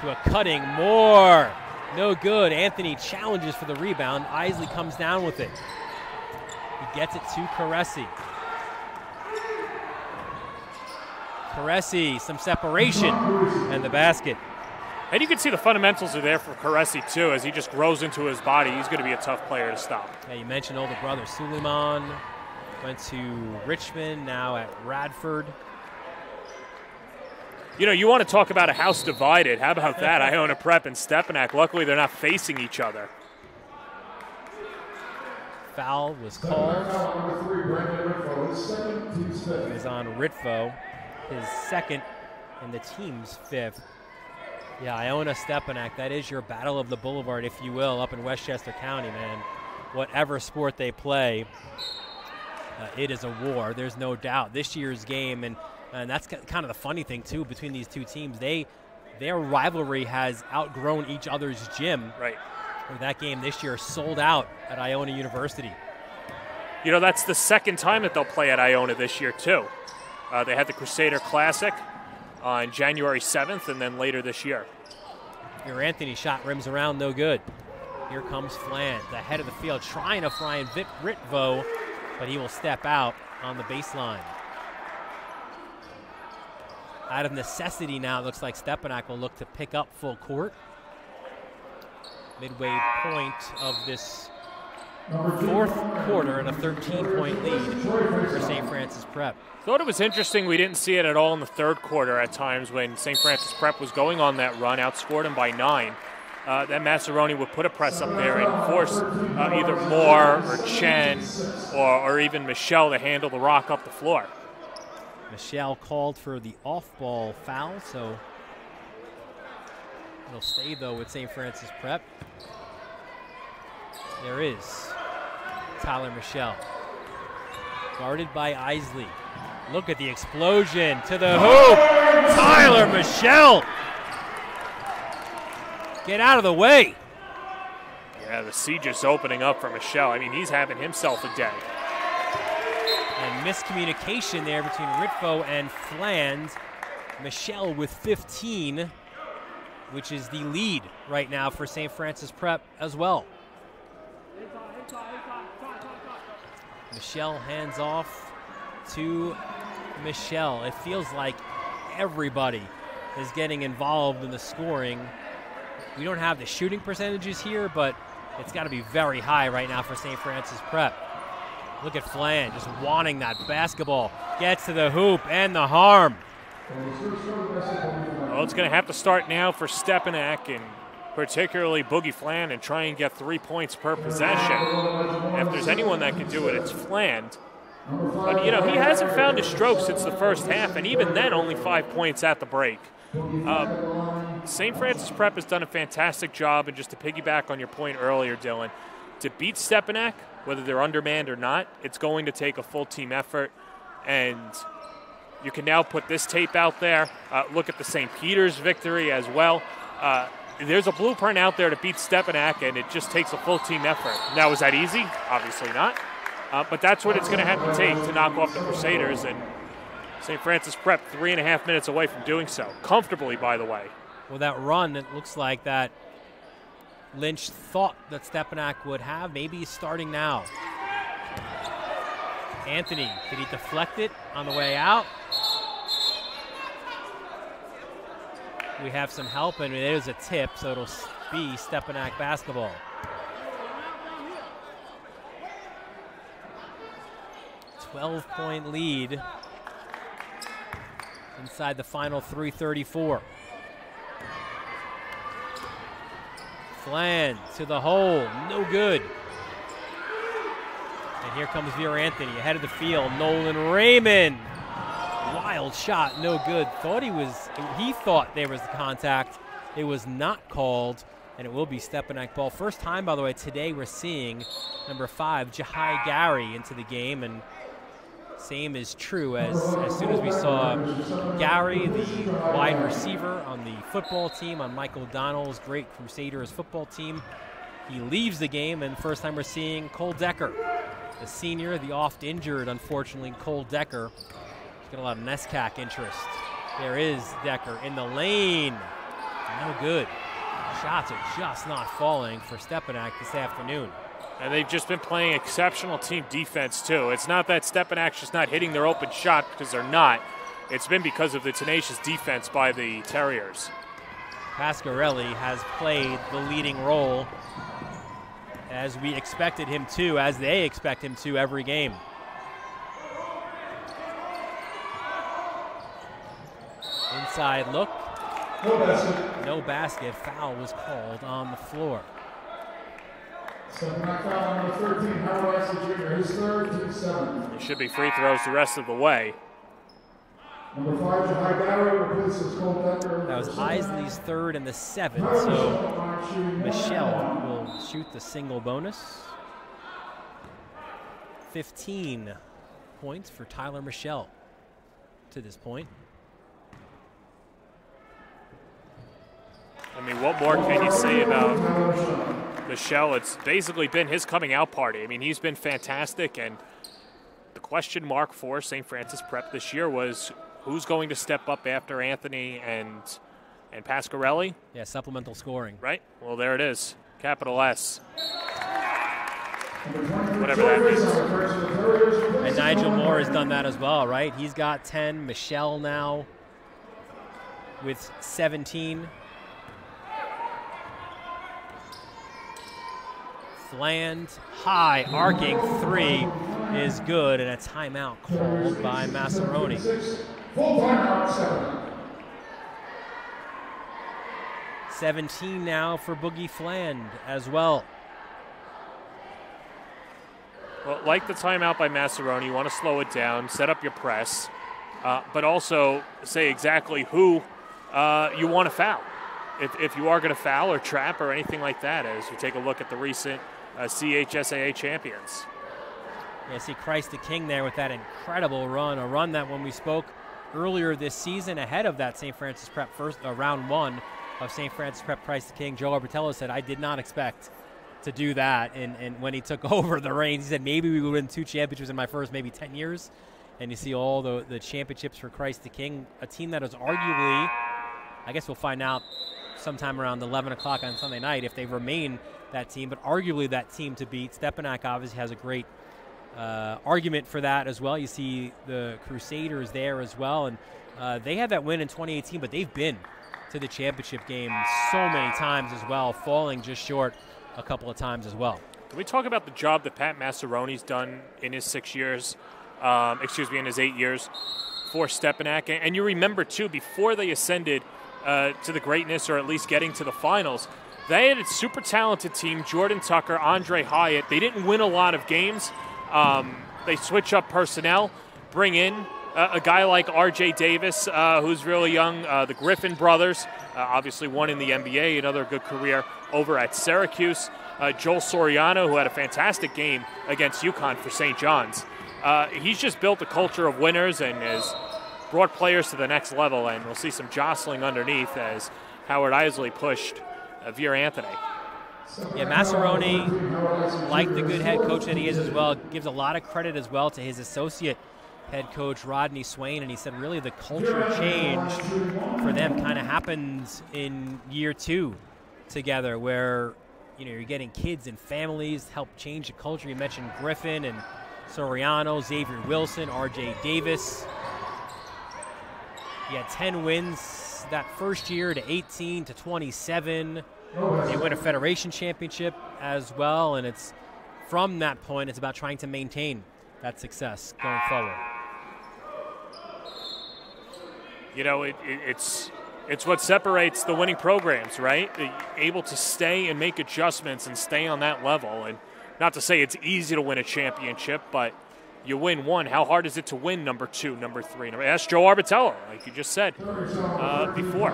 To a cutting Moore. No good. Anthony challenges for the rebound. Eisley comes down with it. He gets it to Caressi. Caressi, some separation, and the basket. And you can see the fundamentals are there for Caressi too, as he just grows into his body. He's going to be a tough player to stop. Yeah, you mentioned older brother Suleiman went to Richmond, now at Radford. You know, you want to talk about a house divided. How about that? Iona Prep and Stepinac. Luckily, they're not facing each other. Foul was called. It was on Ritvo, his second and the team's fifth. Yeah, Iona Stepinac, that is your battle of the boulevard, if you will, up in Westchester County, man. Whatever sport they play, uh, it is a war. There's no doubt. This year's game, and and that's kind of the funny thing too between these two teams. They their rivalry has outgrown each other's gym. Right. That game this year sold out at Iona University. You know, that's the second time that they'll play at Iona this year too. Uh, they had the Crusader Classic on January 7th, and then later this year. Your Anthony shot rims around, no good. Here comes Fland, the head of the field, trying to find Vip Ritvo, but he will step out on the baseline. Out of necessity now, it looks like Stepinac will look to pick up full court. Midway point of this fourth quarter and a 13-point lead for St. Francis Prep. Thought it was interesting we didn't see it at all in the third quarter at times when St. Francis Prep was going on that run, outscored them by nine. Uh, that Massaroni would put a press up there and force uh, either Moore or Chen or, or even Michelle to handle the rock up the floor. Michelle called for the off-ball foul, so it'll stay though with St. Francis Prep. There is Tyler Michelle, guarded by Eisley. Look at the explosion to the hoop. Tyler Michelle. Get out of the way. Yeah, the siege is opening up for Michelle. I mean, he's having himself a day. And miscommunication there between Ritvo and Fland. Michelle with 15, which is the lead right now for St. Francis Prep as well. Michelle hands off to Michelle. It feels like everybody is getting involved in the scoring. We don't have the shooting percentages here, but it's got to be very high right now for St. Francis Prep. Look at Fland just wanting that basketball. Gets to the hoop and the harm. Well, it's going to have to start now for Stepinac and particularly Boogie Fland and try and get three points per possession. If there's anyone that can do it, it's Fland. But, you know, he hasn't found his stroke since the first half, and even then, only five points at the break. Um, St. Francis Prep has done a fantastic job, and just to piggyback on your point earlier, Dylan, to beat Stepinac, whether they're undermanned or not, it's going to take a full team effort. And you can now put this tape out there. Uh, look at the St. Peter's victory as well. Uh, there's a blueprint out there to beat Stepinac, and it just takes a full team effort. Now, is that easy? Obviously not. Uh, but that's what it's going to have to take to knock off the Crusaders. And St. Francis Prep, three and a half minutes away from doing so. Comfortably, by the way. Well, that run, it looks like that Lynch thought that Stepinac would have. Maybe he's starting now. Anthony, did he deflect it on the way out? We have some help, and it is a tip, so it'll be Stepinac basketball. Twelve-point lead inside the final 334. Fland to the hole, no good. And here comes Vera Anthony ahead of the field. Nolan Raymond, wild shot, no good. Thought he was, he thought there was the contact. It was not called, and it will be Stepinac ball. First time, by the way, today we're seeing number five, Jahai Gary, into the game, and same is true as as soon as we saw Gary, the wide receiver on the football team, on Michael O'Donnell's great Crusaders football team. He leaves the game, and first time we're seeing Cole Decker, the senior, the oft injured, unfortunately, Cole Decker. He's got a lot of NESCAC interest. There is Decker in the lane. No good. Shots are just not falling for Stepinac this afternoon. And they've just been playing exceptional team defense, too. It's not that Stepinac's just not hitting their open shot because they're not. It's been because of the tenacious defense by the Terriers. Pasquarelli has played the leading role as we expected him to, as they expect him to every game. Inside look. No basket. No basket. Foul was called on the floor. Stepinac foul number 13, Howard Eisley Jr., his third, team seven. It should be free throws the rest of the way. Number five, Jahai Gary replaces Cole Decker. That was Eisley's third and the seventh, so Michelle will shoot the single bonus. 15 points for Tyler Michelle to this point. I mean, what more can you say about Michelle? It's basically been his coming out party. I mean, he's been fantastic, and the question mark for St. Francis Prep this year was who's going to step up after Anthony and and Pasquarelli? Yeah, supplemental scoring. Right. Well, there it is, capital S. Whatever that means. And Nigel Moore has done that as well, right? He's got 10. Michelle now with 17. Fland high, arcing three is good, and a timeout called by Massaroni. Full timeout, seven. 17 now for Boogie Fland as well. Well, like the timeout by Massaroni, you want to slow it down, set up your press, uh, but also say exactly who uh, you want to foul. If, if you are going to foul or trap or anything like that, as you take a look at the recent uh, CHSAA champions. Yeah, see Christ the King there with that incredible run, a run that when we spoke earlier this season ahead of that St. Francis Prep first uh, round one of St. Francis Prep Christ the King, Joe Arbitello said, I did not expect to do that. And, and when he took over the reins, he said, maybe we would win two championships in my first maybe 10 years. And you see all the, the championships for Christ the King, a team that is arguably, I guess we'll find out sometime around 11 o'clock on Sunday night if they remain that team, but arguably that team to beat. Stepinac obviously has a great uh, argument for that as well. You see the Crusaders there as well, and uh, they had that win in 2018, but they've been to the championship game so many times as well, falling just short a couple of times as well. Can we talk about the job that Pat Massaroni's done in his six years? Um, excuse me, in his eight years for Stepanak? and you remember too before they ascended uh, to the greatness, or at least getting to the finals. They had a super talented team: Jordan Tucker, Andre Hyatt. They didn't win a lot of games. Um, they switch up personnel, bring in a guy like R.J. Davis, uh, who's really young. Uh, the Griffin brothers, uh, obviously one in the NBA, another good career over at Syracuse. Uh, Joel Soriano, who had a fantastic game against UConn for St. John's. Uh, he's just built a culture of winners and has brought players to the next level. And we'll see some jostling underneath as Howard Eisley pushed Veer Anthony. Yeah, Massaroni, like the good head coach that he is as well, gives a lot of credit as well to his associate head coach Rodney Swain, and he said really the culture change for them kind of happens in year two together, where you know you're getting kids and families help change the culture. You mentioned Griffin and Soriano, Xavier Wilson, R.J. Davis. He had 10 wins that first year to 18 to 27. They win a federation championship as well, and it's from that point, it's about trying to maintain that success going forward. You know, it, it, it's it's what separates the winning programs, right? Able to stay and make adjustments and stay on that level. And not to say it's easy to win a championship, but you win one. How hard is it to win number two, number three? Ask Joe Arbitello, like you just said uh, before.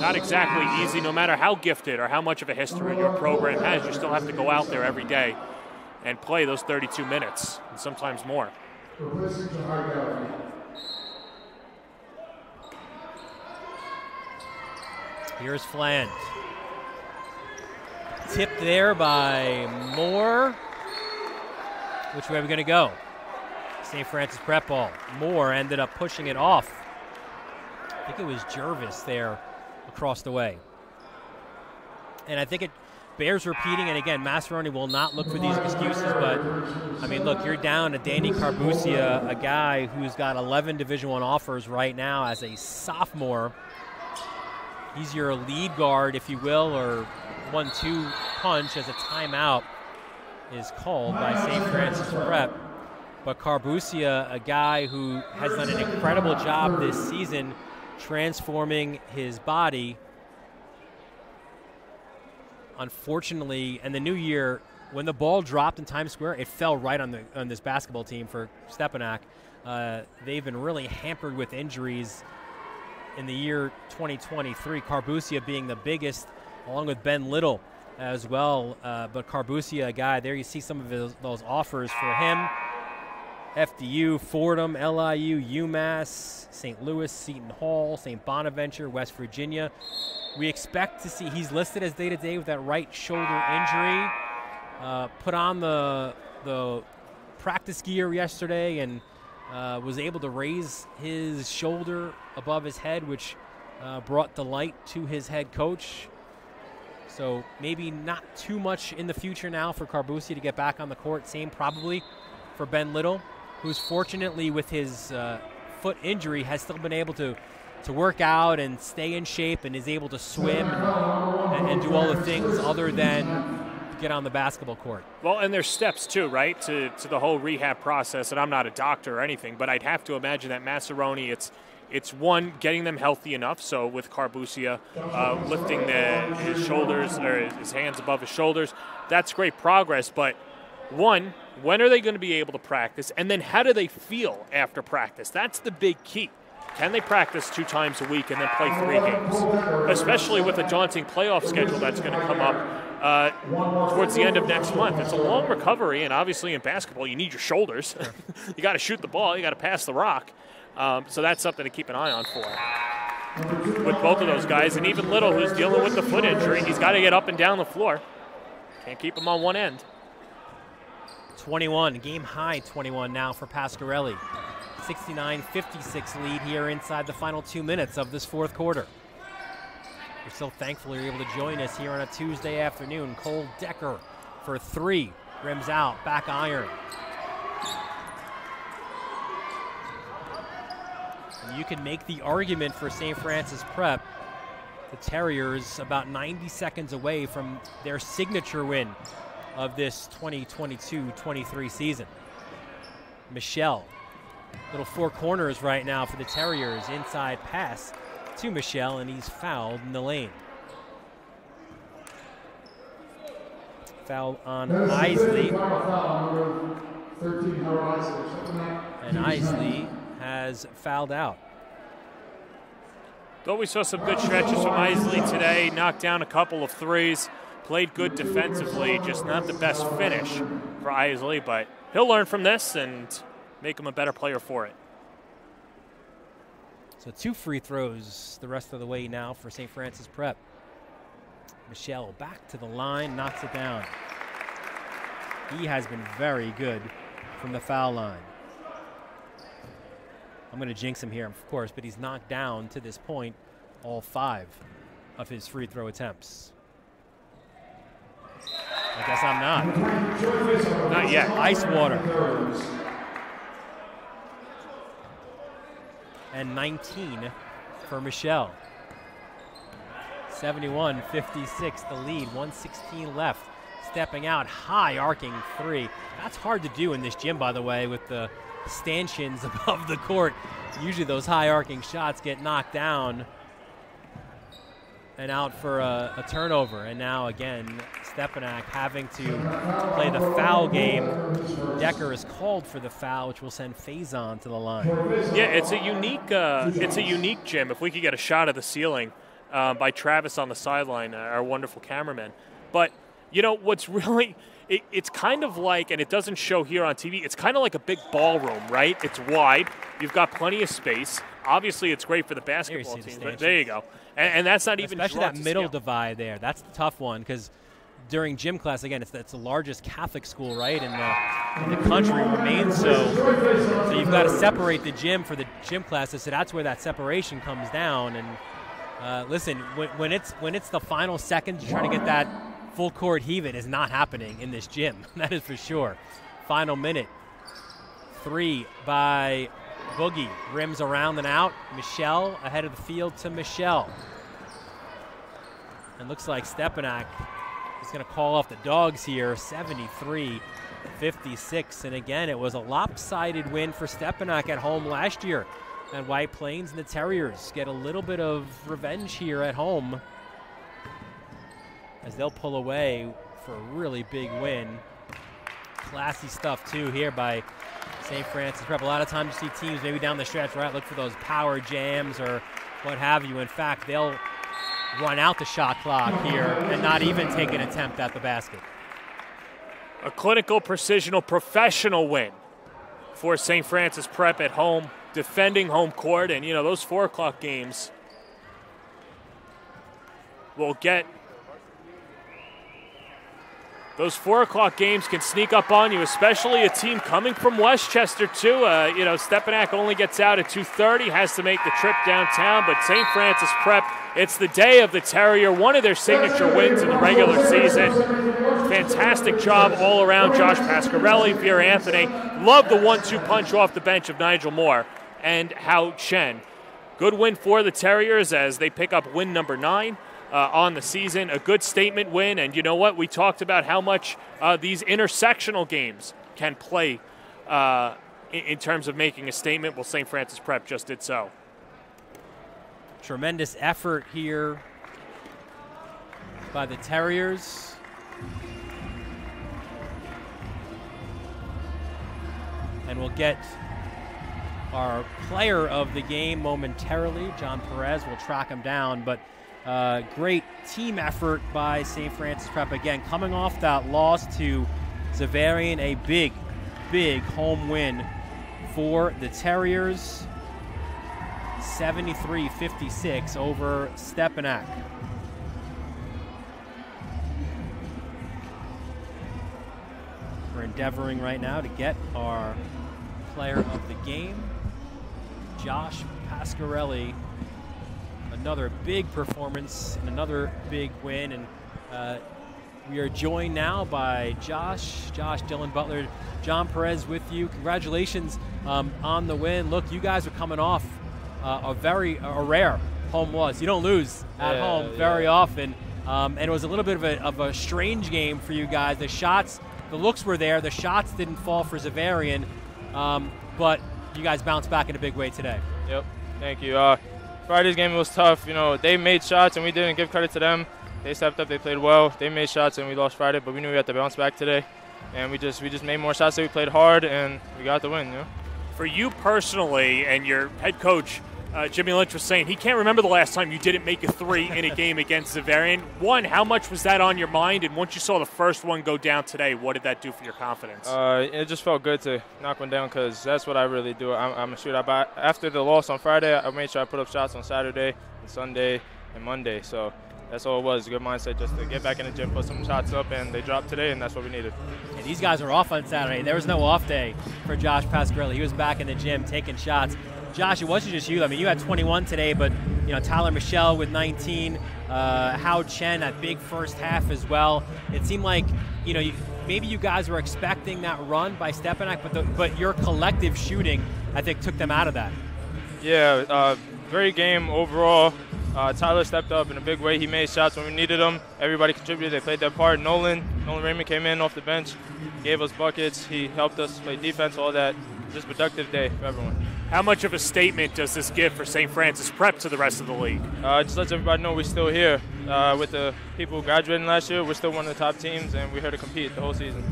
Not exactly easy, no matter how gifted or how much of a history your program has. You still have to go out there every day and play those 32 minutes, and sometimes more. Here's Fland. Tipped there by Moore. Which way are we going to go? St. Francis prep ball. Moore ended up pushing it off. I think it was Jervis there across the way. And I think it bears repeating. And again, Massaroni will not look for these excuses, but I mean, look, you're down to Danny Carbusia, a guy who's got 11 Division One offers right now as a sophomore. He's your lead guard, if you will, or one-two punch as a timeout is called by St. Francis Prep. But Carbucia, a guy who has done an incredible job this season transforming his body. Unfortunately, in the new year, when the ball dropped in Times Square, it fell right on the on this basketball team for Stepinac. Uh, they've been really hampered with injuries in the year 2023. Carbucia being the biggest, along with Ben Little as well. Uh, but Carbucia, a guy there, you see some of his, those offers for him. FDU, Fordham, LIU, UMass, St. Louis, Seton Hall, St. Bonaventure, West Virginia. We expect to see he's listed as day to day with that right shoulder injury. Uh, put on the the practice gear yesterday and uh, was able to raise his shoulder above his head, which uh, brought delight to his head coach. So maybe not too much in the future now for Carbucia to get back on the court. Same probably for Ben Little, who's fortunately with his uh, foot injury has still been able to to work out and stay in shape and is able to swim and, and do all the things other than get on the basketball court. Well, and there's steps too, right, to, to the whole rehab process. And I'm not a doctor or anything, but I'd have to imagine that Massaroni, it's it's one getting them healthy enough. So with Carbucia, uh, lifting the, his shoulders or his hands above his shoulders, that's great progress. But one, when are they going to be able to practice? And then how do they feel after practice? That's the big key. Can they practice two times a week and then play three games? Especially with a daunting playoff schedule that's going to come up uh, towards the end of next month. It's a long recovery, and obviously in basketball, you need your shoulders. you got to shoot the ball, you got to pass the rock. Um, so that's something to keep an eye on for. With both of those guys, and even Little, who's dealing with the foot injury, he's got to get up and down the floor. Can't keep him on one end. 21, game high 21 now for Pasquarelli. 69-56 lead here inside the final two minutes of this fourth quarter. We're so thankful you're able to join us here on a Tuesday afternoon. Cole Decker for three, rims out, back iron. And you can make the argument for St. Francis Prep the Terriers about 90 seconds away from their signature win of this 2022-23 season. Michelle, little four corners right now for the Terriers. Inside pass to Michelle, and he's fouled in the lane. Foul on Eisley. And Eisley has fouled out. Thought we saw some good stretches from Eisley today. Knocked down a couple of threes. Played good defensively, just not the best finish for Eisley, but he'll learn from this and make him a better player for it. So two free throws the rest of the way now for St. Francis Prep. Michelle back to the line, knocks it down. He has been very good from the foul line. I'm going to jinx him here, of course, but he's knocked down to this point all five of his free throw attempts. I guess I'm not. Not yet. Ice water. And 19 for Michelle. 71 56, the lead, 116 left. Stepping out, high arcing three. That's hard to do in this gym, by the way, with the stanchions above the court. Usually those high arcing shots get knocked down and out for a, a, turnover. And now again, Stepinac having to play the foul game. Decker is called for the foul, which will send Faison to the line. Yeah, it's a unique, uh, it's a unique gym. If we could get a shot of the ceiling uh, by Travis on the sideline, uh, our wonderful cameraman. But you know what's really it, it's kind of like, and it doesn't show here on TV, it's kind of like a big ballroom, right? It's wide. You've got plenty of space. Obviously, it's great for the basketball team. The there you go. And, and that's not even especially that middle scale. divide there. That's the tough one because during gym class again, it's, it's the largest Catholic school, right, in the, in the country remains so. So you've got to separate the gym for the gym classes. So that's where that separation comes down. And uh, listen, when, when it's when it's the final seconds, you're trying to get that full court heave it is not happening in this gym. that is for sure. Final minute. Three by Boogie. Rims around and out. Michelle ahead of the field to Michelle. And looks like Stepinac is going to call off the dogs here. 73 56. And again, it was a lopsided win for Stepinac at home last year. And White Plains and the Terriers get a little bit of revenge here at home as they'll pull away for a really big win. Classy stuff, too, here by St. Francis Prep. A lot of times you see teams maybe down the stretch, right, look for those power jams or what have you. In fact, they'll run out the shot clock here and not even take an attempt at the basket. A clinical, precisional, professional win for St. Francis Prep at home, defending home court. And, you know, those 4 o'clock games will get those four o'clock games can sneak up on you, especially a team coming from Westchester too. Uh, you know, Stepinac only gets out at 2:30, has to make the trip downtown. But St. Francis Prep, it's the day of the Terrier, one of their signature wins in the regular season. Fantastic job all around, Josh Pasquarelli, Vera Anthony. Love the one-two punch off the bench of Nigel Moore and Hao Chen. Good win for the Terriers as they pick up win number nine uh, on the season. A good statement win. And you know what? We talked about how much uh, these intersectional games can play uh, in, in, terms of making a statement. Well, St. Francis Prep just did so. Tremendous effort here by the Terriers. And we'll get our player of the game momentarily. John Perez will track him down, but uh, great team effort by St. Francis Prep. Again, coming off that loss to Xaverian, a big, big home win for the Terriers. 73 56 over Stepinac. We're endeavoring right now to get our player of the game, Josh Pasquarelli another big performance and another big win. And uh, we are joined now by Josh, Josh, Dylan Butler, John Perez with you. Congratulations um, on the win. Look, you guys are coming off uh, a very a rare home loss. You don't lose at Yeah, home very yeah. often, um, and it was a little bit of a, of a strange game for you guys. The shots, the looks were there. The shots didn't fall for Xaverian, um, but you guys bounced back in a big way today. Yep. Thank you. Uh, Friday's game was tough. You know, they made shots and we didn't give credit to them. They stepped up. They played well. They made shots and we lost Friday, but we knew we had to bounce back today. And we just we just made more shots. So we played hard and we got the win. You know. For you personally and your head coach, uh, Jimmy Lynch was saying he can't remember the last time you didn't make a three in a game against Xaverian. One, how much was that on your mind? And once you saw the first one go down today, what did that do for your confidence? Uh, it just felt good to knock one down because that's what I really do. I'm, I'm a shooter. But after the loss on Friday, I made sure I put up shots on Saturday, and Sunday, and Monday. So that's all it was. Good mindset just to get back in the gym, put some shots up, and they dropped today, and that's what we needed. And these guys were off on Saturday. There was no off day for Josh Pasquarelli. He was back in the gym taking shots. Josh, it wasn't just you. I mean, you had 21 today, but you know Tyler Michelle with 19, uh, Hao Chen that big first half as well. It seemed like you know you, maybe you guys were expecting that run by Stepinac, but the, but your collective shooting, I think, took them out of that. Yeah, uh, great game overall. Uh, Tyler stepped up in a big way. He made shots when we needed them. Everybody contributed. They played their part. Nolan, Nolan Raymond came in off the bench, gave us buckets. He helped us play defense, all that. Just a productive day for everyone. How much of a statement does this give for St. Francis Prep to the rest of the league? Uh, it just lets everybody know we're still here. Uh, with the people graduating last year, we're still one of the top teams, and we're here to compete the whole season.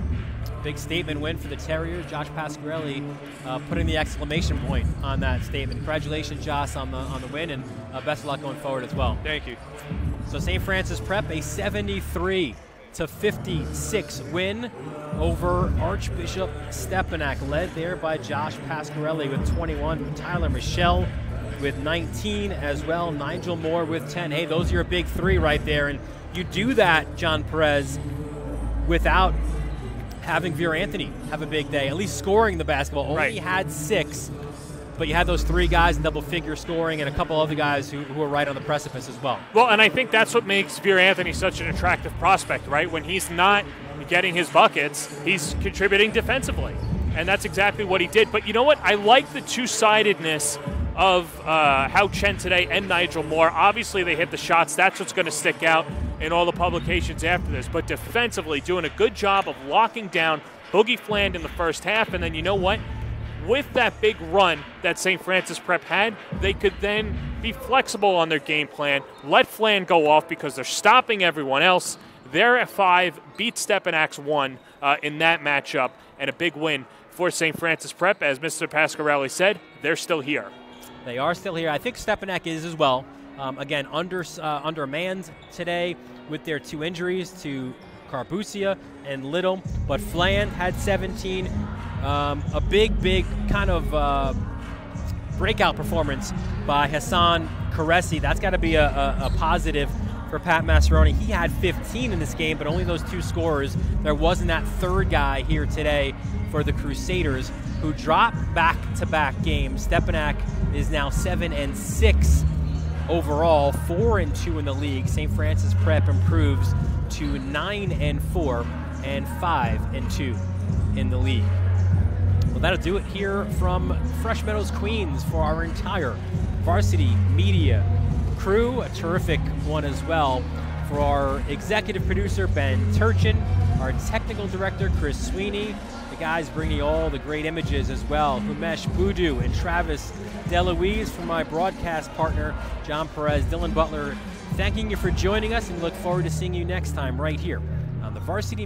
Big statement win for the Terriers. Josh Pasquarelli uh, putting the exclamation point on that statement. Congratulations, Josh, on the on the win, and uh, best of luck going forward as well. Thank you. So St. Francis Prep a 73 to 56 win over Archbishop Stepinac, led there by Josh Pasquarelli with 21, Tyler Michelle with 19 as well, Nigel Moore with 10. Hey, those are your big three right there, and you do that, John Perez, without having Veer Anthony have a big day, at least scoring the basketball. Only Right. had six, but you had those three guys in double figure scoring and a couple other guys who, who were right on the precipice as well. Well, and I think that's what makes Veer Anthony such an attractive prospect, right? When he's not getting his buckets, he's contributing defensively. And that's exactly what he did. But you know what? I like the two sidedness of uh, Hao Chen today and Nigel Moore. Obviously, they hit the shots. That's what's going to stick out in all the publications after this. But defensively, doing a good job of locking down Boogie Fland in the first half. And then you know what? With that big run that St. Francis Prep had, they could then be flexible on their game plan, let Fland go off because they're stopping everyone else. They're at five, beat Stepinac's one uh, in that matchup, and a big win for St. Francis Prep. As Mr. Pasquarelli said, they're still here. They are still here. I think Stepinac is as well. Um, again, under uh, undermanned today with their two injuries to Carbucia and Little, but Fland had 17. Um, a big, big kind of uh, breakout performance by Hassan Karesi. That's got to be a, a, a positive for Pat Masseroni. He had 15 in this game, but only those two scorers. There wasn't that third guy here today for the Crusaders, who dropped back-to-back games. Stepinac is now seven and six overall, four and two in the league. St. Francis Prep improves to nine and four and five and two in the league. Well, that'll do it here from Fresh Meadows Queens for our entire varsity media crew. A terrific one as well for our executive producer, Ben Turchin, our technical director, Chris Sweeney, the guys bringing all the great images as well, Humesh Budu and Travis DeLuise from my broadcast partner, John Perez, Dylan Butler, thanking you for joining us and look forward to seeing you next time right here on the Varsity